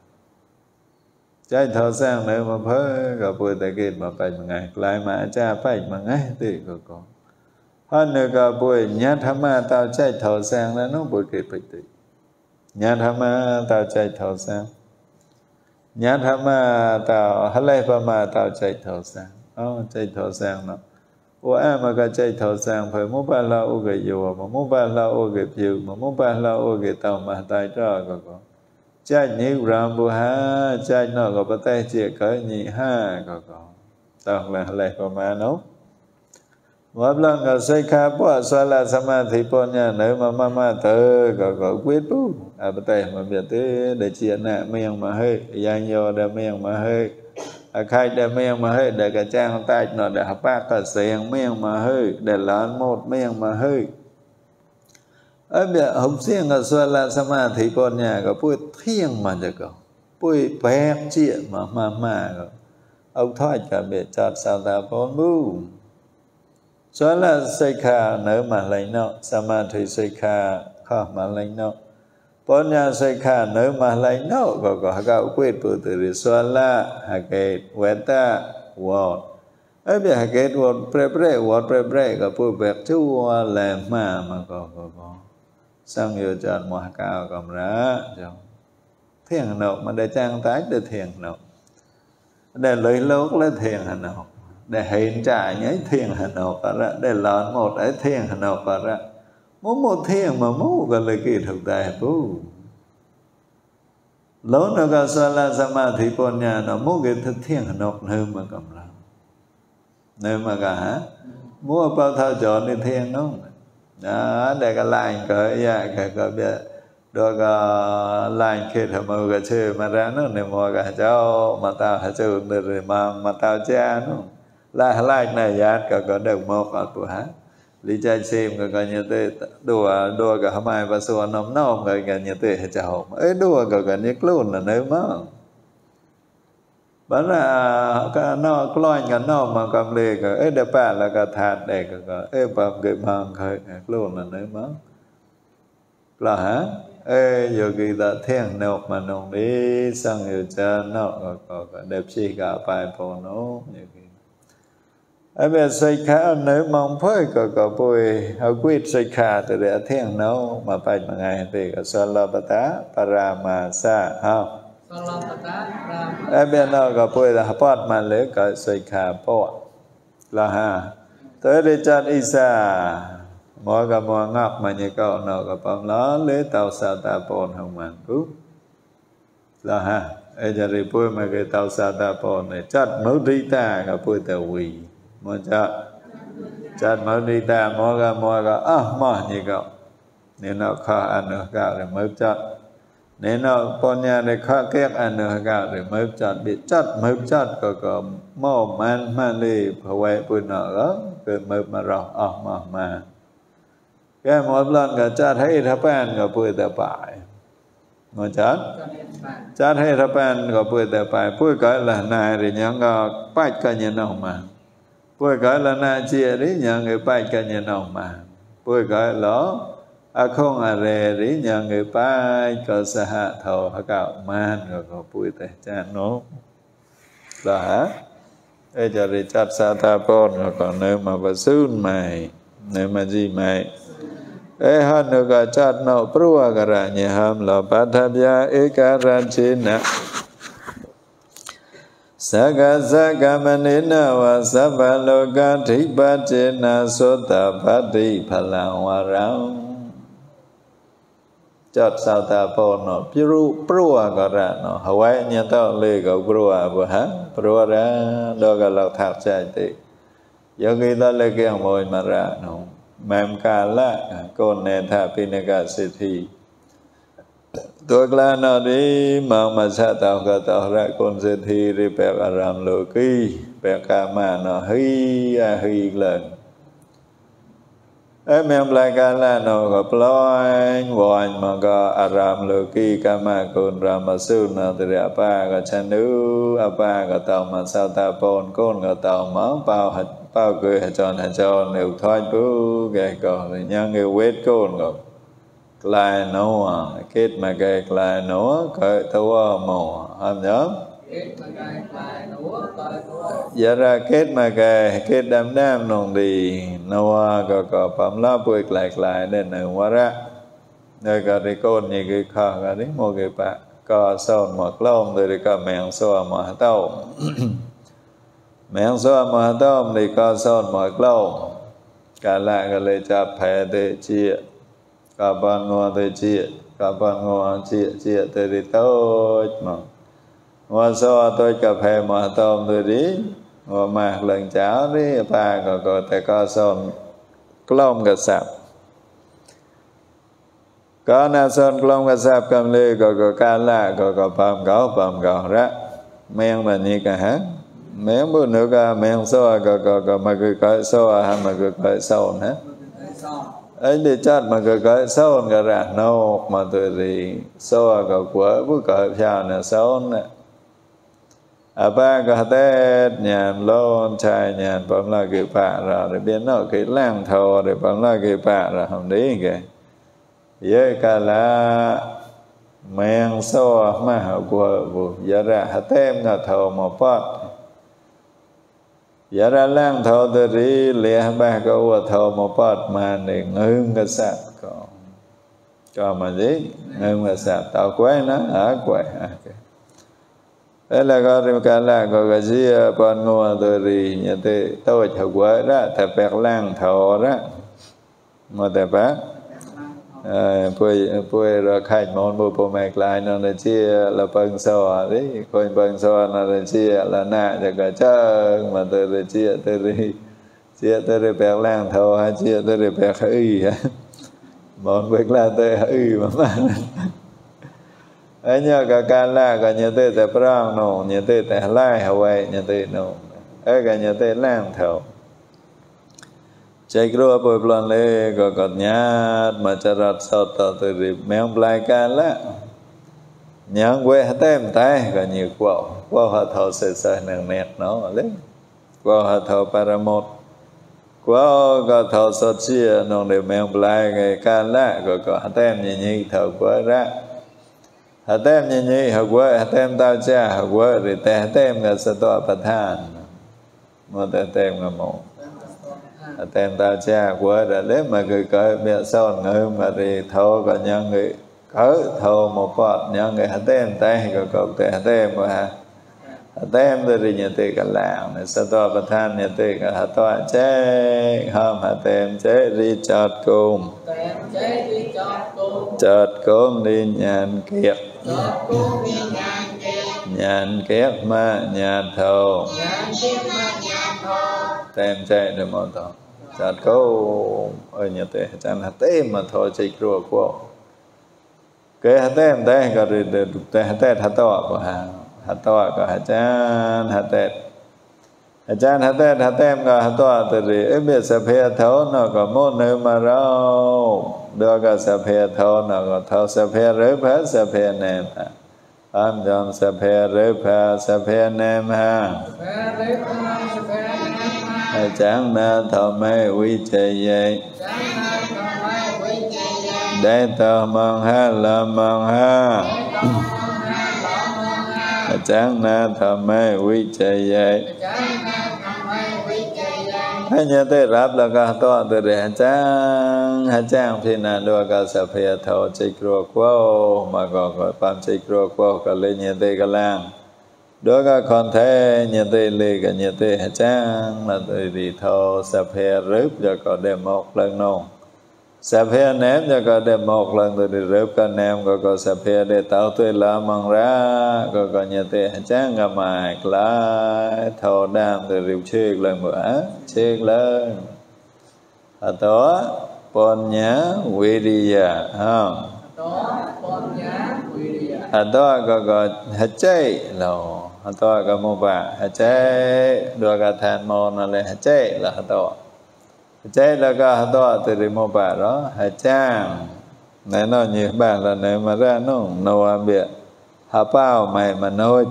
ใจทอสร้างเลยมาเพ้อก็ปุตะเกตมาไปมังไงกลายมาอาจ ဉာဏ်ဓမ္မတောက်ကြိုက်ထောက်စံဉာဏ်ဓမ္မတောက်ဟလိုက်ပမတောက်ကြိုက်ထောက်စံအော်ကြိုက်ထောက်စံတော့ဝအမကကြိုက်ထောက်စံဖွဲ့မုပ္ပလာဥကေယောမမုပ္ပလာဥကေပြုမမုပ္ပလာဥကေတောက်မတိုင်တော့ကောကောကြိုက်နေရံဘူဟာကြိုက်တော့ကပတဲ့ကြိုက်ကိုညီဟာကောကောတောက်လည်းဟလိုက်ပမနော် Wablanga sekha po asala samadhi po nha nữ mà ma ma tự gọi gọi quyết bu à bà tay, mà biết thế để chia nạ miệng mà hơi giang vô để miệng mà hơi à khai để miệng mà hơi để cả trang tay nó để hợp ba cả xiềng miệng mà hơi để lớn một miệng mà hơi ở bia hồng xiềng ở xưa là samadhi po nha có bùi thiêng mà được không bùi bẹt chia mà ma ma ông thoại cả biệt chặt sao ta bốn bu Sola Sikha nở mà lấy nó Samadhi Sikha khó mà lấy nó Ponya Sikha nở mà lấy nọ, Có có hạ quyết bù tử rì Sola hạ kết ta vọt Ê bia hạ kết vọt pre pre vọt pre pre Có bù bẹc chú hoa lè mà mà có có có Xong dù chọn mòa cao cầm ra Thiền nộ mà để trang tác để thiền nộ. Để lấy lốt lấy thiền nộ để hiện trại nhớ thiền hà nô cả ra. Để lớn một ấy thiền hà nô cả ra. Muốn một thiền mà muốn gọi là kỳ thực tại tu lớn nữa cả sa la sa ma thì con nhà, nó muốn cái thực thiền hà nô hơn mà cầm ra. Nên mà cả muốn bao thao chọn đi thiền không? Đó, để cái lành cởi ra cái cái biết. Được lành khi thầm mơ cái chơi mà ra nó này mua cả cháu mà tao hãy chơi được rồi mà mà tao cha nó la la na ya ka ka de mo ka tu ha li cha sim ka ka như te do do ka ha mai so nom nom ka ka như te ha cha ho e do ka ka ni klun na ne ma ba là cái nó kloin cái nó mà cầm lê cái ấy de pa là cái thạt để cái cái ấy pa cái ma ka luôn là nơi mà. Là hả? Ê yogi ta thiên nộp mà nộp đi, sang giờ cha nó có có đẹp chi cả bài phổ nô Ebe Sikha nữ mong phơi cờ cờ bùi. Ở quyết Sikha từ để thiên nấu Mà bạch mà ngài thì có sơ lơ bà tá Bà ra mà xa không Ebe nó cờ bùi là hợp bọt mà lễ cờ Sikha bọt Là ha? Tới đi chát Isa Mỗi cờ mùa ngọc mà như cậu nó cờ bóng ló Lễ tàu xa ta bồn hồng mạng cú Là ha? Ê chà rì bùi mà cái tàu xa ta bồn này Chát mẫu đi ta cờ bùi tàu quỳ. မှန်ဘူးလာဟာအဲကြရိပွေမကေတောသတာပေါ်နေချတ်မုဒိတာကပွေတဝီမောကြจัดมนิตาโมกะโมกะอ่ะมะนี่ก็နေတော့ခအနုကရမပ်จัดနေတော့ปัญญาในခแก้อนุကရမပ်จัดบิจัดมပ်จัดก็ก็มอมันมันเลยภวะปุณเนาะก็มပ်มาเราออกมามาแกหมดลันก็จัดให้ทัพแป้นก็ปุยแต่ปลายงอจัดจัดให้ทัพแป้นก็ปุยแต่ปลายปุยก็ละนายหรือยังก็ป้ายก็ยันออกมา Pui gọi là na chia rí nhờ người pa cho nhà nông mà Pui gọi lỗ A không à rè rí nhờ người pa cho sa hạ thầu hạ cạo man rồi có pui tài cha nó Là hả? Ê chờ rì chạp sa tha pon rồi có nếu mà bà xương mày, Nếu mà gì mày Ê hân nữa có chát nọ prua cả ra nhẹ hâm lọ bát tháp gia ế cả ra chín nạ Saka saka manena wa sabba loka dhikpa jena sota pati phalang warang. Chot sauta po no piru prua kara no hawai nya to le ko prua bo ha prua ra do ka lok thak chai ti. Yo ki to le ke moi mara no. Mam ka la kon ne tha pinaka sithi. tôi là na đi mà mà sa tạo cả tạo ra con sẽ thi đi bè cả ram lô kỳ bè cả mà nó hi à hi lên. Em mềm lại cả là nó có lo anh vòi mà có à ram lô kỳ cả mà con ram mà sư na từ ra ba cả chân nữ à ba cả tạo mà sa tạo bồn con cả tạo mà bao hạt bao cười hạt tròn hạt tròn, đều thoát bú gầy cỏ nhân yêu quét con rồi Klanoa, Kitmakai Klanoa, Kaitawa Moa. Am nhớ? Dạ ra kết mà kè, kết đám đám nông đi, Noa có có phẩm lá bụi lại lại đến nơi hóa ra. Nơi có đi côn như cái khó, có đi mua cái bạc, có sôn một lông, rồi đi có mẹng xua mà tàu. mẹng xua mà tàu thì có sôn một lông, cả lại có lấy chạp hẹ tế chia. Cả bàn ngô tê chia cả bàn ngô chia chia tê đi tốt mà ngô so tôi cà phê mà tôm tôi đi ngô mạc lần cháo đi ba cò cò tê có son klom gà sạp. Có na sơn klom gà sạp cầm lê cò cò ca la cò cò bầm gạo bầm gạo ra men mà như cả hát men bữa nữa cả men so cò cò cò mà cứ có so hay mà cứ có so nữa ấy đi chát mà cái có so cái ra no mà tôi đi so cái quả bữa cái chào nè so nè à ba cái tết nhàn lon chai nhàn bấm là cái bạ rồi để biến nó cái lang thầu, để bấm là cái bạ rồi không đấy kìa. Với cả là men quả vụ giờ ra hết yara là thầu mà phát giờ ra lang tho de ri le ba ko wa thọ một bát mà ne ngưng cái sạp có cho mà gì ngưng cái sạp tao quay nó hả quay Thế là có rìm cả là có cái gì bọn ngô tôi ri nhà thế, tôi chào quay đó thật bạc lang thọ đó mà thật bạc ពួយពួយរខាច់មកមកពុំឯក្លាយនៅតែជាលពងសអរិកូនពងសនៅតែជាលណាចកចើមកទៅជាទៅរីជាទៅរីបែកឡាងធោហើយជាទៅរីបែកអ៊ីមកបែកឡាទៅអ៊ីមកបានអញ្ញកកាលាកញ្ញទេតែប្រងនោះញទេតែឡាយហើយញទេនោះអើកញ្ញទេឡាងធោ chạy kro bồi plan lê có có nhát mà cha rát sao ta từ đi mèo blai ca lá nhang quê hả em tay có nhiều quá quá hả thọ sơ sơ nàng nẹt nó lấy quá hả thọ paramot. Quá có thọ sơ chia nông để mèo blai ngày ca lá có có hả em nhì nhì thọ quá ra hả em nhì nhì hả quá hả em tao cha hả quá Rì te hả em là sơ tọa bà than mà te em là mộng tên ta cha của đã lấy mà người cởi mẹ son người mà đi thô có nhân người cỡ thô một bọt nhân người. Hạt tên tay có cột tay hạt tên mà hạt tên tôi đi nhận tiền cả làng này sao to bà than nhận tiền cả hạt to? Chế hôm hạt tên chế đi chọt cùng. Chọt cùng đi nhàn kiệt nhàn kiệt mà nhàn thô tem chế được một tổ chặt câu ở nhà tệ chẳng hạt tê mà thôi chạy rùa của cái hạt tê tê có đi được tê hạt tê hạt to của hà hạt to của hạt chan hạt tê hạt chan hạt tê hạt tê có hạt to từ đi ấy biết sập hè thấu nó có một nơi mà rau đưa cái sập hè thấu nó có thấu sập hè rớp hết sập hè nè âm dòng sập hè rớp hết sập hè nè ha chẳng na thọ mê quy trì vậy đệ tờ mong ha la mong ha chẳng na thọ mê quy trì vậy hanya te rap la ka to te re chang ha chang phi na do ka sa phe tho chi kro kwo ma ko ko pam chi kro kwo ka le nye te ka lang đó cả con thế như thế lì cả như thế chăng là tôi đi thô sập hè rớp cho có đem một lần nông sập hè ném cho có đem một lần tôi đi rớp cả ném có có sập hè để tạo tôi là mong ra có có สังนาธรรมวิจยะได้ตมังหะละมังหะจารย์นาธรรมวิจยะให้เนี่ยได้รับแล้วก็ต่อตัวเรียนจ้างหาจ้างพินานด้วยกับสัพเพเทาใจกรัวกวัวมาก็ความใจกรัวกวัวก็เลยเนี่ได้กำลัง đó có con thế nhà tê lì cả nhà tê hạ trang là từ thì thô sập hè rớp cho có đề một lần nông sập hè ném cho có đề một lần từ thì rớp cả ném có có sập hè để tạo tê lá mang ra. Có có nhà tê hạ trang gặp mạc lá thô đam từ rượu chiếc lần bữa chiếc lần à tố bọn nhá quý đi dạ không à tố có có hạt chay lầu hả to cả mô bà. Hả chế đua cả than mô nó lên hả chế là hả to hả chế là cả hả to từ đi mô bà đó. Hả cha nãy nó như bà là nãy mà ra nó nô à biệt hả bao mày mà nôi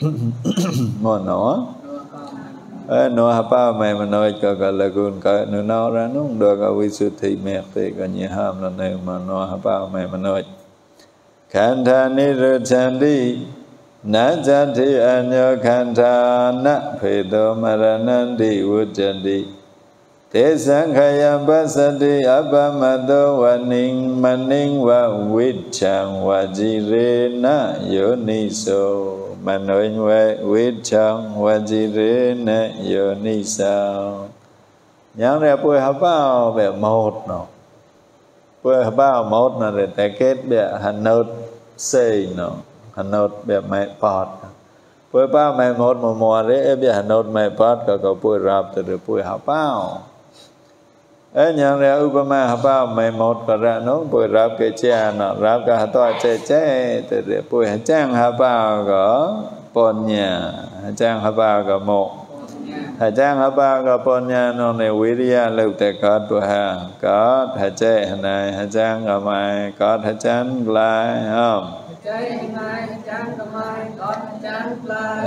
[coughs] mô nó. Ơ nô hả bao mày mà nôi cho cả là gùn cả. Nô nó ra nó đua cả vi sư thị mẹ thì cả nhiều ham là nãy mà nô hả bao mày mà nôi ขันธานิรชันติ na jati anyo khanta na pheto marananti ujjanti te sankhaya pasati apamato vaning, maning va vichang vajirena, yoniso. Manoinwe vichang vajirena, yoniso. Nhắn ra bùi hấp bao về mốt nó bùi hấp bao mốt nó để ta kết bè hà nốt xây nó hà nốt bia mẹ bọt bùi bao mẹ một mùa mùa rễ bia hà nốt mẹ bọt có có bùi rạp từ được bùi hạ bao ế nhận ra Upama hạ bao mẹ một có ra nó bùi rạp kê chè nó rạp cả hạ toa chè chè từ được bùi hạ trang hạ bao có bồn nhà hạ trang hạ bao có một hạ trang hạ bao có bồn nhà nó này quý riêng lưu tế có bùi hà, có hạ chè này hạ trang có mai, có hạ trang lại không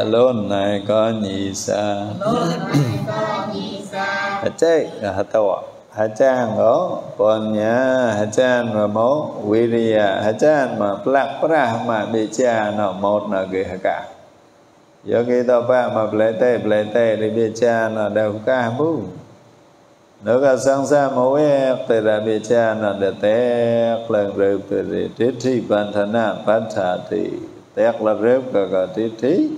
lôn này có nhị sa. Hạt chế là hạt tàu hạt trang đó còn nhá hạt trang mà mẫu viriya hạt trang mà plak pra mà bị cha nó một nó gửi hạt cả. Do khi ba mà plete plete ple tê bị cha nó đều ca bu nếu cả sang sa mô e tê ra bê cha nà đê tê lần rêu bê rê tê thi bàn thà nà, bàn thà thị tê là rêu cả cả tê thi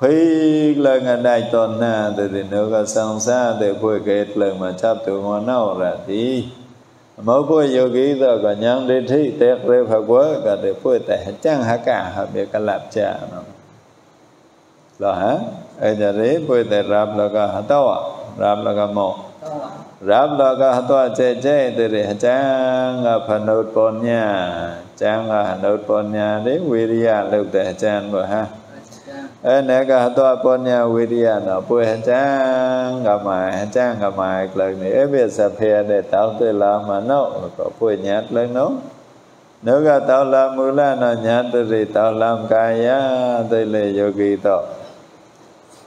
Khi lần ngà đại tuần nà tê tê nếu cả sang sa tê bùi kết lần mà chắp tù hoa nâu ra thi Mô bùi yô ký tờ cả nhắn tê thi tê rêu phá quá cả tê bùi tê chăng hạ cả hạ bê cả lạp cha nà. Là hả? Ê, nhà rế bùi tê rạp là cả hạ tàu à? Rạp là cả mộ ráp lo ca hát toa chê chê từ rì hà chang ngập hà nốt bồn nha chang ngập hà nốt bồn nha đế vi rì hà lục tệ hà chang bồ ha ê nè ca hát toa bồn nha vi rì hà nọ bùi hà chang ngập mài hà chang ngập mài lần này ế biệt sạp hè để tao tư la mà nô có bùi nhát lần nô nếu ca tao la mưu la nọ nhát từ rì tao làm ca ya tư lì yogi tao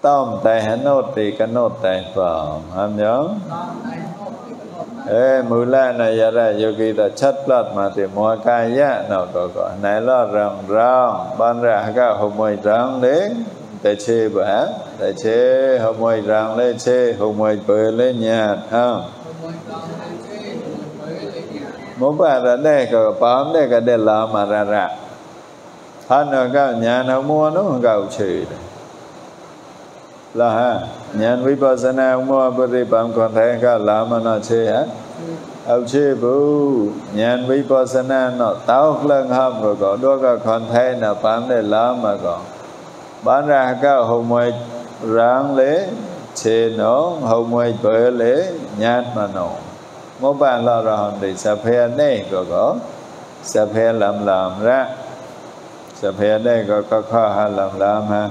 Tom tè hả nô tì cả nô tè phở Hàm nhớ. Ê, mù la này yà ra yô kì ta chất lọt mà thì mua ca yá Nô cổ cổ này lo rằng rong Ban ra hạ ca hồ mùi rong đi Tè chê bả Tè chê hồ mùi rong lê chê Hồ mùi bờ lê nhạt không Mù bà ra đây cổ bám đây cả đề lo mà ra ra. Hắn nó các nhà nó mua nó không chữ chơi. လဟဉာဏ်ဝိပဿနာဥမောပရိပံခန္ဓာကလာမနာချေဟအောက်ချေဘုဉာဏ်ဝိပဿနာနောတောက်လင္ဟဘကောဒောကခန္ဓာနပန်းနဲ့လာမကောဘာရကဟုံမွေရန်လေခြေနောဟုံမွေပဲလေဉာဏ်မနောမောပန်လာရဟံဒိစဖေနေကောကောစဖေလမ်လမ်ရစဖေနေကောကခဟလမ်လမ်ဟာ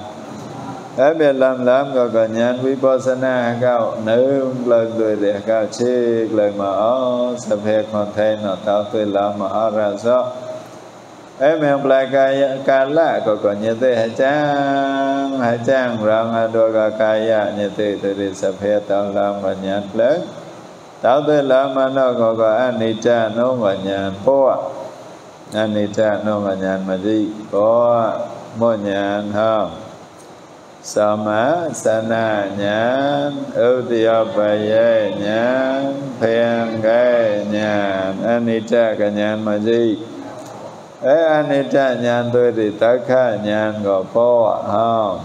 85 lớp gọi gọi nhân vipassana cao nữ lần tuổi địa cao chi mà ở, sập hệt hoàn thành nó tạo tuổi mà ở ra sao em em lại cái cái là có có như thế hai trang hai trang rằng hai đôi cái cái ya như thế thì đi sập hệt tạo làm gọi nhân lớn. Tao tuổi làm mà nó có có anicca nó gọi nhân po anicca nó gọi nhân mà gì po mo nhân không Sama sana nhãn Utiyapaya nhãn Thiền cái nhãn Anicca cái nhãn mà gì Ê Anicca nhãn tôi thì tất cả nhãn của cô không?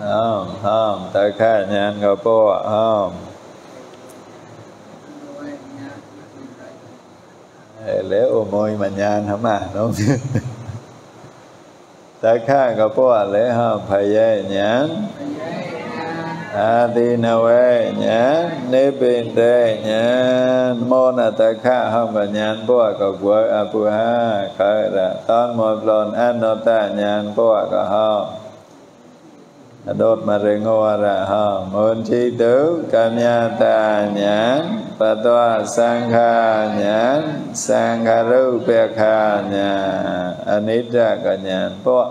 Không không, tất cả nhãn của cô không? Lẽ ô môi mà nhàn hả mà, đúng không? [laughs] တခကပောလေဟဖယေညံအာတိနဝေညံနိဗ္ဗိတေညံမောနတခဟမညံဘောကဘွယ်အပုဟခရတန်မောပလွန်အနတညံဘောကဟော အဒုတ်မရေငောရဟောမွန်တိတုကမြတာညာပတောသံဃာညာသံဃရုပ္ပခာညာအနိတ္တကညာပော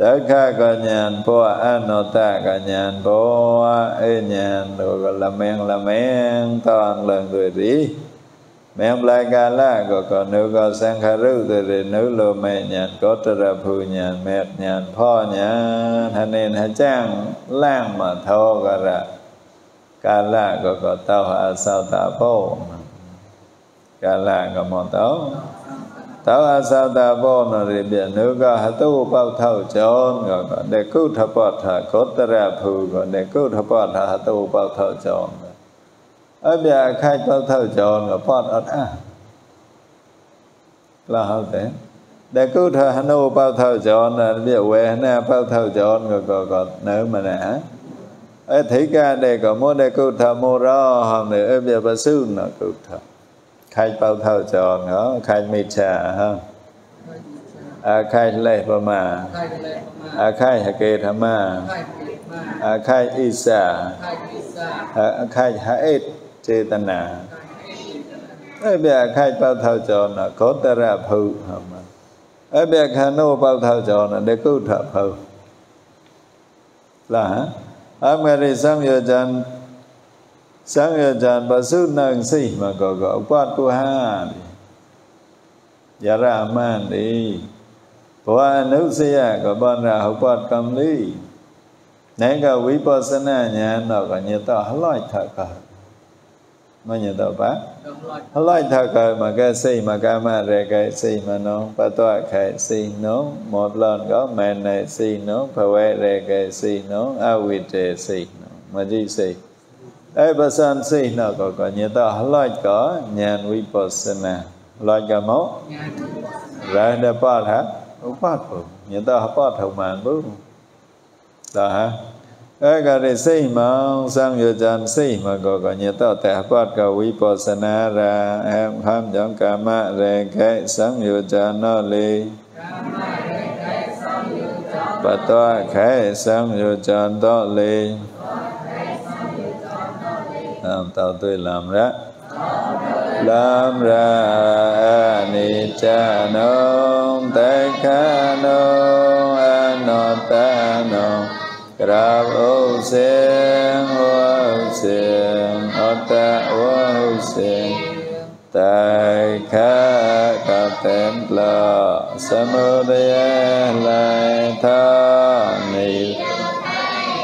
ဒုက္ခကညာဘောအနောတကညာဘောအေညာတို့လမင်းလမင်းတောင်းလံတွေ့သည် Mẹ ông lai ca la có có nữ có sang khá rưu từ rì nữ lô mẹ nhàn có tờ ra phù nhàn mẹ nhàn phò nhàn hà nên hà chàng lang mà thô có ra ca la có có tao hà sao ta phô ca la có mò tao tao hà sao ta phô nó rì bia nữ có hà tu bao thâu chôn có có để cứu thập bọt hà có tờ ra phù có để cứu thập bọt hà tu bao thâu chôn Abhya Khaita Thờ chọn ở Phật ở Đa là hợp thế. Để cứ thờ hanu bao thờ chọn là biểu quê na bao thờ chọn rồi có có nữ mà nã ở thấy ca để có mô để cứ thờ mô ro hoặc là ở biểu bà sư nó cứ thờ khai bao thờ chọn đó khai mi trà ha à khai lệ bà mà à khai hạ kê tham ma. À khai isa à khai hạ ít chê ta ở bia khai bao thao cho nà có ta ra phụ ở bia khai nô bao thao cho nà để cứu thọ phụ là hả âm ngài đi sang giờ chan sang giờ chan bà sư nàng si mà gọi gọi qua tu ha dạ ra man đi qua nước si à có ban ra học qua cầm đi nãy cả vipassana nhà nó có nhiều tao loại thật cả မန္တိဘောအနုစယကပန္နဟုပတံလိနိုင်ကဝိပဿနာဉာဏ်တော့ကညတဟလိုက်ထကမညတော့ပါဟလိုက်ထကမကစိတ်မကမရကစိတ်မနောပတ္တခိုင်စိတ်နောမောပလန်ကမနေစိတ်နောဘဝရကစိတ်နောအဝိတေစိတ်နောမတိစိတ်အဲပစံစိတ်နောကကညတဟလိုက်ကဉာဏ်ဝိပဿနာလိုက်ကမောရဟတပထဥပတ်ဘုညတဟပထုံမန်ဘုဒါဟာ ê gà rì xì mà tao tè bát gà quý ra. Em ham giống cả mạ rè kê sang vừa chạm nó lì bà tao tôi làm ra. Lam ra ni cha nông tế khá nông Rab ô sen ô sen Tài kha ca tem la Samudaya lai tha ni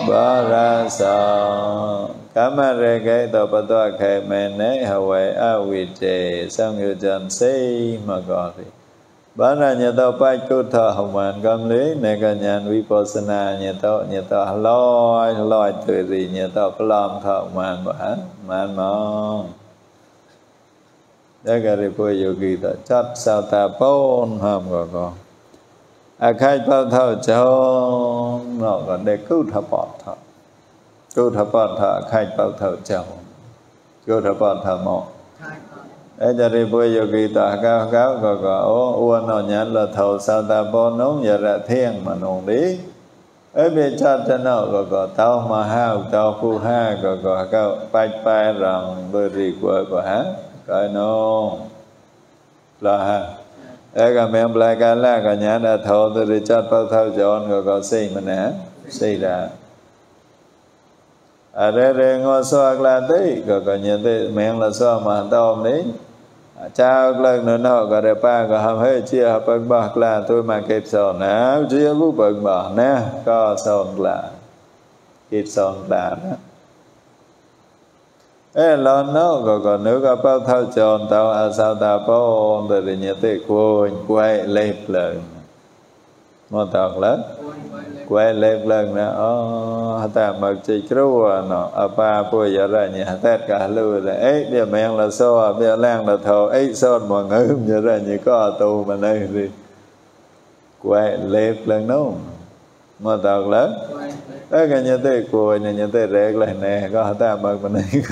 Ba ra sao Cảm ơn rê kê tổ bà tòa khê mê nế hà vệ a vi trì Sao Bharanyato pachuttha human kamli nekanyan vipassana nyato nyato haloi haloi turi nyato palam tha human bha man mo Yakaripo yogi ta chấp sao ta bốn hàm của con À khai bao thọ châu nó còn để cứu thọ bọt thọ Cứu thọ bọt thọ khai bao thọ châu Cứu thọ bọt thọ một ấy cho đi bơi vô kỳ tòa cao cáo gò ô ua nó nhá là thầu sao ta bó nóng giờ ra thiên mà nồng đi ấy bị cha cha nó gò gò tao mà hao tao phu ha gò gò cao pai pai rằng bơi rì của của há coi nó là ha ấy cả mẹ bà cả la cả nhá đã thầu tôi đi cha bao thao cho gò gò xì mà nè xì là ở đây ngồi xoa là tí gò gò nhìn tí miệng là xoa mà tao không cha lần nữa nó gọi là ba gọi hầm hơi chia hợp bằng bạc là tôi mà kịp sòn á chia cũng bằng bạc nè có sòn là kịp sòn là đó ê lo nó gọi gọi nữ gặp bao thao tròn tao à sao ta bao ông từ nhớ tới quên quay lên lời mà thật lớn quay lên lần nè ô hata mặc chỉ kêu à, nó à ba bôi giờ ra nhỉ hata cả lưu là ấy đi mẹ là so à, bây lan là thầu ấy so mà ngư giờ ra nhỉ, có à, tu mà nơi đi. Quay lên lần nó mà tao lớn. Ấy cái nhà tôi quay nè nhà tôi rẻ lại nè. Có hata mặc mà nơi [laughs]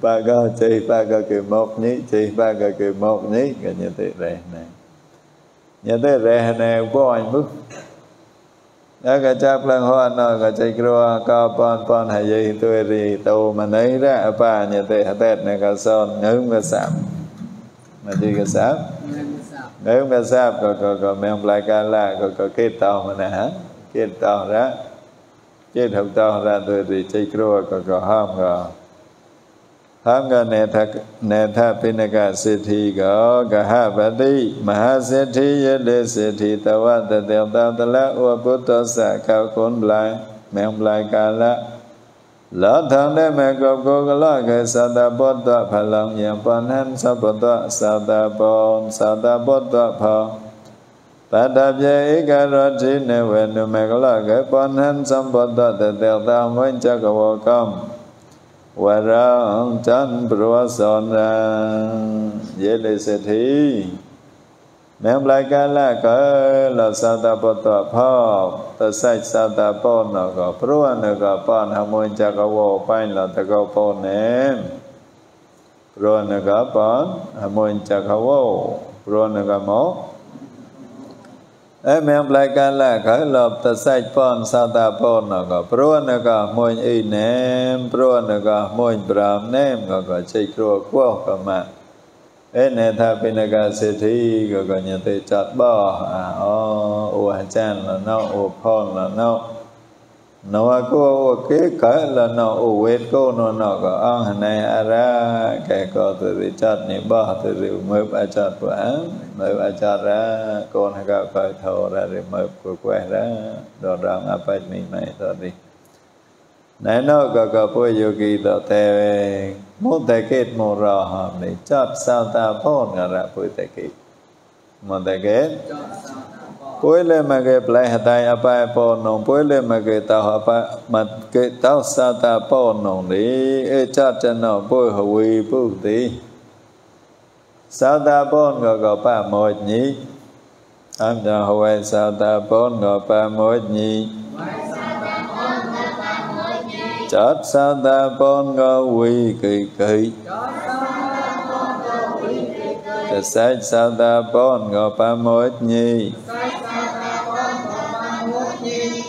ba có chỉ ba có kỳ một nhí chỉ ba có kỳ một nhí. Cái nhà tôi rẹt nè. Nhà tôi rẹt nè có anh bước đó cả cha phật hoa nó cả chay kro ca pon pon hay gì tôi đi tàu mà nấy ra pa như thế hạt tết này cả son nhớ cả sạp mà chỉ cả sạp nếu cả sạp có có có men lại cả là có có kết tàu mà nè hả kết tàu ra kết hợp tàu ra tôi đi chạy kro có có ham có ဟံကနေထနေထပိနကစေတိကောကဟပတိမဟာစေတိယတေစေတိတဝတတေတတလဥပုတ္တသကောကွန်ဘလိုင်းမေံဘလိုင်းကာလလောထံတေမေကောကောကလကေသတ္တဘောတဖလောင်ယံပန္ဟံသဗ္ဗတသတ္တဘောသတ္တဘောတဖောပတ္တပြေဧကရောတိနေဝေနုမေကလကေပန္ဟံသမ္ပတ္တတေတေတံဝိဉ္ဇကဝကံ วาราจันปรวสอนราเยเลเศรษฐีแม้รายการละก็เราสาตาปตัวพอตัดใส่าตาปนเราก็พรวนเาก็ป้อนหมวยจักรวไปเราตะก็ปนเนมพรวนเาก็ป้อนหมวยจักรวพรวนเาก็หมอ អេមែនប្លែកកាលកលបតសាច់ប៉ុនសាតាប៉ុនក៏ព្រោះនក៏មួយអ៊ីណែមព្រោះនក៏មួយប្រាំណែមក៏ក៏ជិចគ្រោះគោះក៏មកឯនេថាពិនកសិទ្ធិក៏ក៏ញទេចាត់បោអូអូអាចារ្យលណោអូផលលណោ nó có cái cái là nó u vết cô, nó nó có ăn này à ra. Cái có từ đi chặt nhị ba từ đi mới bắt chặt quá mới bắt chặt ra. Con hay có phải thầu ra để mới của quay ra. Đồ đang áp phải mình này thôi đi. Này nó có có phơi yogi đó thế một thế kết một ra hàm này chặt sao ta phôn ra phơi thế kết. Một thế kết? poi le ma ke plai hatai apai po nong poi le ma ke tao apai ma ke tao sa ta po nong đi e cha chân no poi hawi pu ti sa ta po ngo go pa moj ni am da hawai sa ta po ngo pa moj ni chát sa ta pon go quy kỳ kỳ chát sa ta pon go pa moj ni chát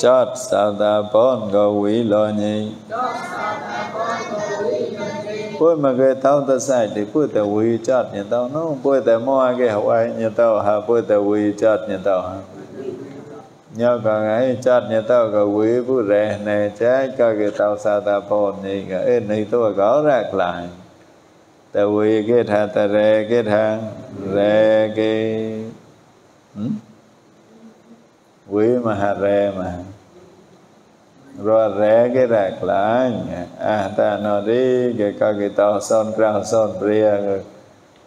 chót sa ta bon go quý lo nhi bôi mà cái tao ta sai thì bôi ta quý chót nhà tao nó bôi ta mua cái hậu ai nhà tao ha bôi ta quý chót nhà tao ha nhớ còn ấy chót nhà tao có quý bôi rẻ này trái có cái tao sa ta bon nhi cái ên này tôi có rạc lại. Ta quý cái tha ta rè cái tha, rè cái quý mahare mà. Rồi rẽ cái rạc lại à ta nó đi cái có cái to son, rau son bria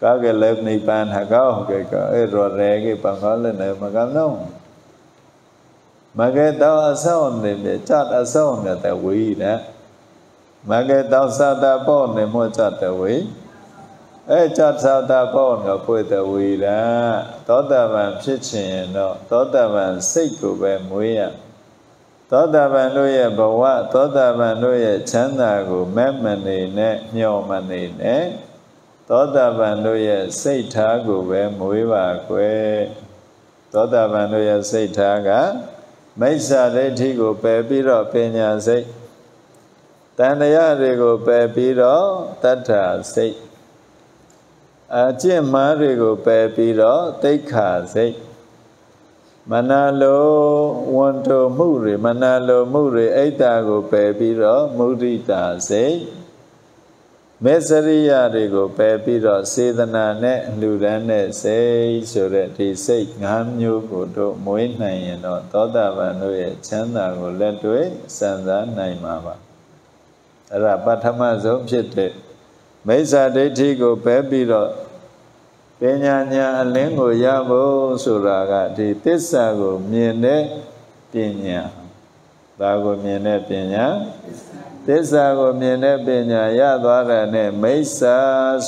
có cái lớp ni pan hạ có cái có rồi rẽ, cái bằng có lên nữa mà có nông. Mà cái to son thì để chót a son là ta quý đó. Mà cái to sa ta bon thì mua chót ta quý အဲကြသာတာဘောကဖွေတဝီလံသောတာပန်ဖြစ်ခြင်းရင်တော့သောတာပန်စိတ်ကိုပဲမွေးရသောတာပန်တို့ရဲ့ဘဝသောတာပန်တို့ရဲ့ချမ်းသာကိုမဲ့မနေနဲ့မျှော်မနေနဲ့သောတာပန်တို့ရဲ့စိတ်ထားကိုပဲမွေးပါကွယ်သောတာပန်တို့ရဲ့စိတ်ထားကမိစ္ဆာဒိဋ္ဌိကိုပယ်ပြီးတော့ပညာစိတ်တဏှာတွေကိုပယ်ပြီးတော့တတ္ထစိတ် အကျင့်မှားတွေကိုပယ်ပြီးတော့တိဋ္ဌာစိတ်မနာလိုဝန်တုမှုတွေမနာလိုမှုတွေအိတ်တာကိုပယ်ပြီးတော့မုဒိတာစိတ်မေစရိယတွေကိုပယ်ပြီးတော့စေတနာနဲ့လူရန်တဲ့စိတ်ဆိုတဲ့ဒီစိတ်၅မျိုးကိုတို့မွေးနိုင်ရင်တော့သောတာပန်တို့ရဲ့ချမ်းသာကိုလက်တွေ့စံစားနိုင်မှာပါအဲ့ဒါပထမဆုံးဖြစ်တဲ့မိစ္ဆာဒိဋ္ဌိကိုပယ်ပြီးတော့ပ ညာဉာဏ်အလင်းကိုရဖို့ဆိုတာကဒီသစ္စာကိုမြင်တဲ့ပညာဒါကိုမြင်တဲ့ပညာသစ္စာကိုမြင်တဲ့ပညာရသွားတဲ့နဲ့မိစ္ဆာ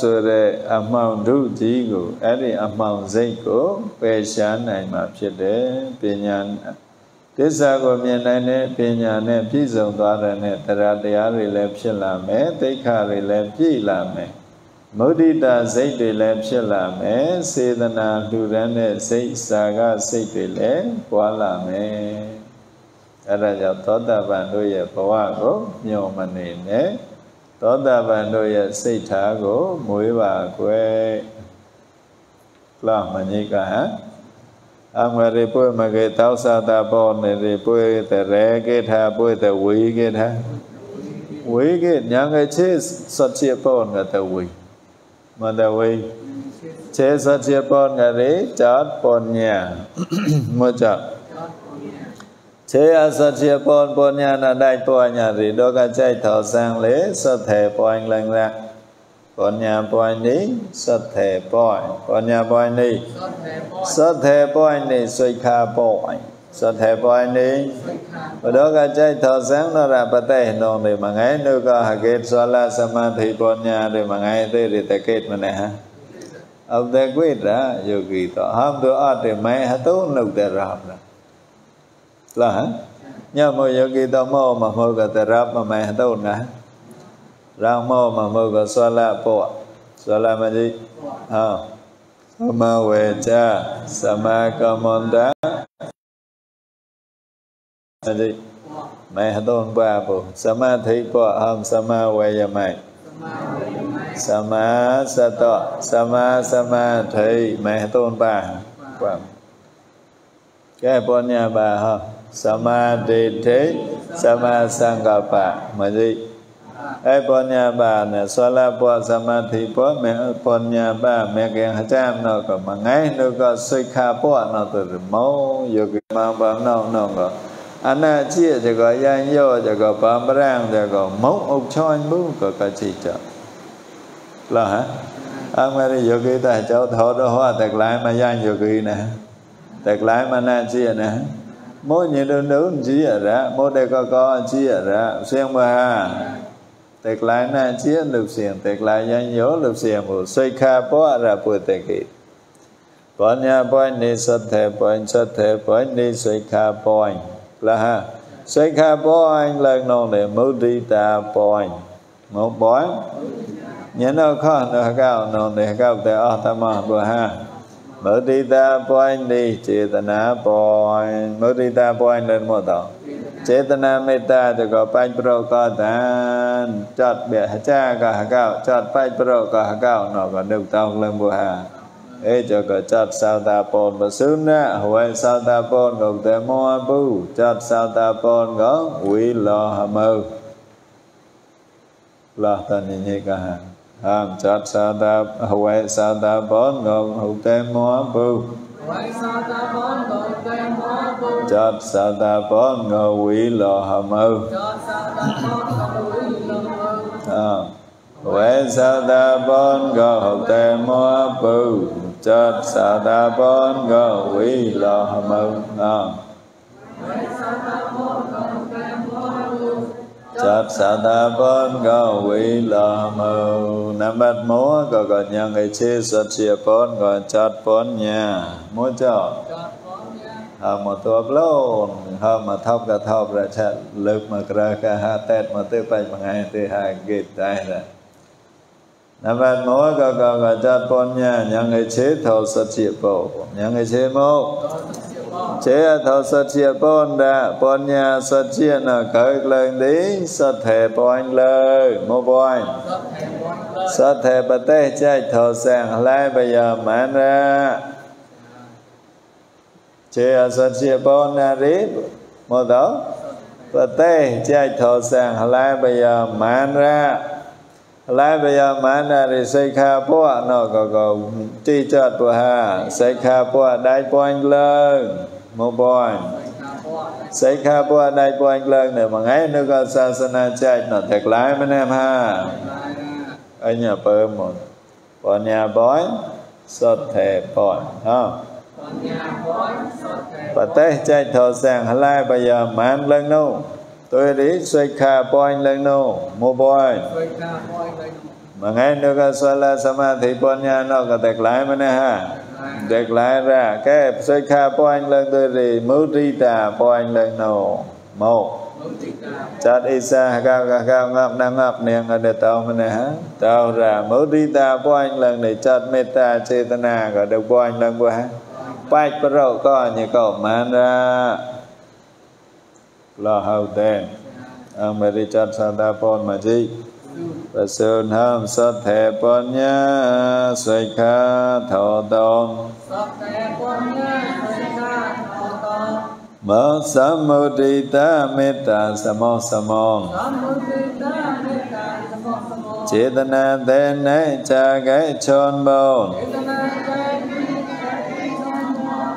ဆိုတဲ့အမှောင်ဒုကြီးကိုအဲ့ဒီအမှောင်စိတ်ကိုပယ်ရှားနိုင်မှာဖြစ်တယ်ပညာသစ္စာကိုမြင်နိုင်တဲ့ပညာနဲ့ပြည့်စုံသွားတဲ့နဲ့တရားတရားတွေလည်းဖြစ်လာမယ်သိက္ခာတွေလည်းပြည့်လာမယ် မုဒိတာစိတ်တွေလည်းဖြစ်လာမယ်စေတနာလှူဒန်းတဲ့စိတ်စာကစိတ်တွေလည်းပွားလာမယ်အဲ့ဒါကြောင့်သောတာပန်တို့ရဲ့ဘဝကိုမျှော်မနေနဲ့သောတာပန်တို့ရဲ့စိတ်ထားကိုမွေးပါကွယ်လာမညိကဟံအမရိပွေမကေတောသတာဘောနေရိပွေတရေကေထာပွေတဝေကေထာဝေကေညာငယ်ချေစัจเจဘောနတဝေ Madawi chế sát chia pon ngà rí chát pon nhà [coughs] mua chạc chế a sát chia pon pon nhà là đại tòa nhà rí đô ca chay thọ sang lễ sát thể pon lành ra. Pon nhà pon ní sát thể pon pon nhà pon ní. Sát thể pon ní. Suy kha pon sa the poi ni. Và đó cái chay thọ sáng nó ra bà tê nông để mà ngay nư có hà kết xóa la sa thì con nhà để mà ngay tê để ta kết mà nè ha. Ông ta quyết đó dù kỳ tọ hôm tôi ở thì mẹ hát tú nục để rạp nè là hả nhưng mà dù kỳ tọ mô mà mô cả tê rạp mà mẹ hát tú nè ra mô mà mô cả xóa la bộ xóa la mà gì à ma về cha, sa đi. Mẹ tôn ba bụt sama thi po hom sama quay mày. Sama sato sama sama thi. Mẹ tôn ba quan. cái po nhà bà ha, sama đi thế sama sang gặp bà mà đi. Ai po nhà bà nè xóa la po sama thi po. Mẹ po nhà bà mẹ kẹn hả cham nó có mà ngay nó có suy kha po nó từ máu vô cái mang bằng nó nó có anh chia cho có gian vô cho có bám rang cho có mốc ông cho anh bố có cả chỉ cho là hả? Anh mà đi, vô kia ta cháu thọ đó hoa tạc lại mà gian vô kia nè. Tạc lại mà nè chia nè. Mỗi những đứa nữ chia ra mỗi đây có có chia ra xem mà ha tạc lại nè chia lục xiềng tạc lại gian vô lục xiềng một xây kha bỏ ra bùi tạc kia Panya Pani Satya Pani Satya Pani Sikha Pani là Sekha point lần nông để mudita point một point nhớ nó khó nó cao nó để cao để ở tâm bờ ha mudita point đi chetana point mudita point lên một tàu chetana metta thì có bạch pro có tan chót bẻ cha cả cao chót bạch pro cả cao nó có được tao lên bờ ha ê cho cả chặt sao ta pon và sướng na huệ sao ta pon ngọc te mo bu chặt sao ta pon ngó quỷ lo hà mơ. Lo tên như như cả hàng. Ham chặt sao ta huệ sao ta pon ngọc hữu te mo bu chặt sao ta pon ngọc quỷ lo hà mơ. Huệ sa ta bon go học tê mô bù chát sa ta bốn ngọc quý lò hàm ư sát sa ta pon go vi la mô nam bát múa có có nhân cái chi sát chia pon có chát pon nha múa cho hờ mà tua lôn hờ mà thọc cả thọc ra chát lực mà ra cả ha tết mà tư bay mà ngay tư hai kịp đây là nam bát múa có có có cha pon nha nhân người chi thọ sát chia po nhân người chi mô chế thọ sát chia pon đa pon nhà sát chia na khởi lên đi sát thể pon lơ mô pon sát thể bát tế chạy thọ sang lai bây giờ mãn ra chế sát chia pon na rí mô đó bát tế chạy thọ sang lai bây giờ mãn ra lại bây giờ mãn ra thì xây kha po nó có có chi chợt po ha. Xây kha po đại pon lớn một bòi xây kha bùa đại bùa anh lần này mà ngay nó sa sa na chạy nó thật lái mấy em ha. Ở nhà bơ một. Bò nhà bói sốt thề bòi ha. Và tế chạy thọ sang hà lai bây giờ mãn lần nô tôi đi xây kha anh lần nô một bòi mà ngay nó có sa la samadhi bò nhà nó có thật lái mấy ha. Declara cái Sekha point lên tôi thì Mudita point lên nô. Một. Chát isa cao cao cao ngập năng ngập niềng ở đây tao mình nè tao ra Mudita point lên này chát meta chetana có được point lên qua bạch pro có như cậu man ra lo hầu tề ang bê đi chát sa ta pon mà chi? Và sơn ham sát thề pon nhá xoay khá thọ tôn. Mở sám mô tri ta mê tà sa mô sa mô chế tân a thế nế cha cái chôn bồn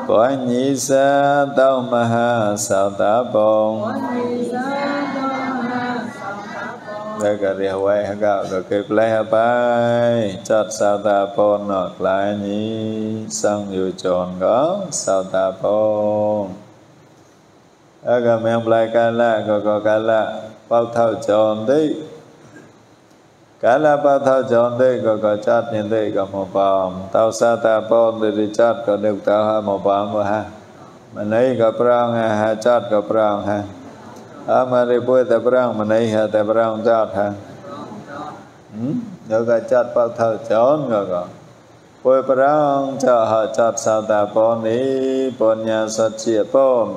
của nhị sa tâu ma ha sao tá bồn ra cả địa quay hạ gạo rồi kịp lấy hạ bay chặt sao ta bồn nọt lại nhị sang dù tròn gó sao ta bồn ra cả mẹ ông lại cả lạ có có cả lạ bao thao tròn đi. កាលបថាចន្ទេកកចតនិទេកមបំតោសតាបោនិរិចតកនិតោហមបំហមណៃកប្រងហចតកប្រងហអមរិពុទ្ធប្រងមណៃហតប្រងចតហដល់កចតបថាចនកកពុយប្រងចហចតសតាបោនិបញ្ញាសច្ជាបោនិ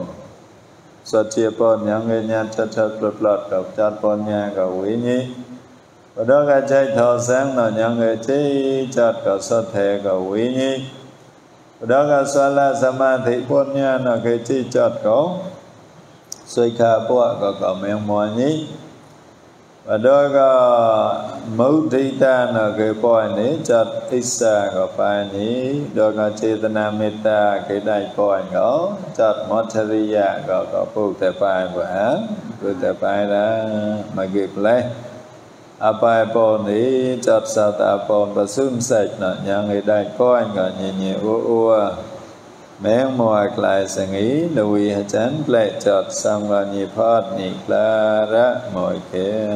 សច្ជាបោញញញចតចតផ្លត់កចតបញ្ញាកវិញ្ញា và đó cái chế thọ sáng là nhân người chi chặt cả sát thể cả quý nhi và đó cái sa la thị quân nha là cái chi chặt có suy kha bộ cả cả miệng mò nhi và đó cái mẫu thị ta là cái bòi ní chặt isa có phải ní đó cái chetana ta cái đại bòi có chặt mothariya cả cả phụ thể phai và phụ thể phai đó mà kịp lấy Apai pon ý chập sa ta pon và xương sạch nọ nhà người đại coi ngọ nhẹ nhẹ ua ua Mẹng mòi lại sẽ nghĩ lưu ý hả chán lệ chập sang ngọ nhị phát nhị la ra mọi kia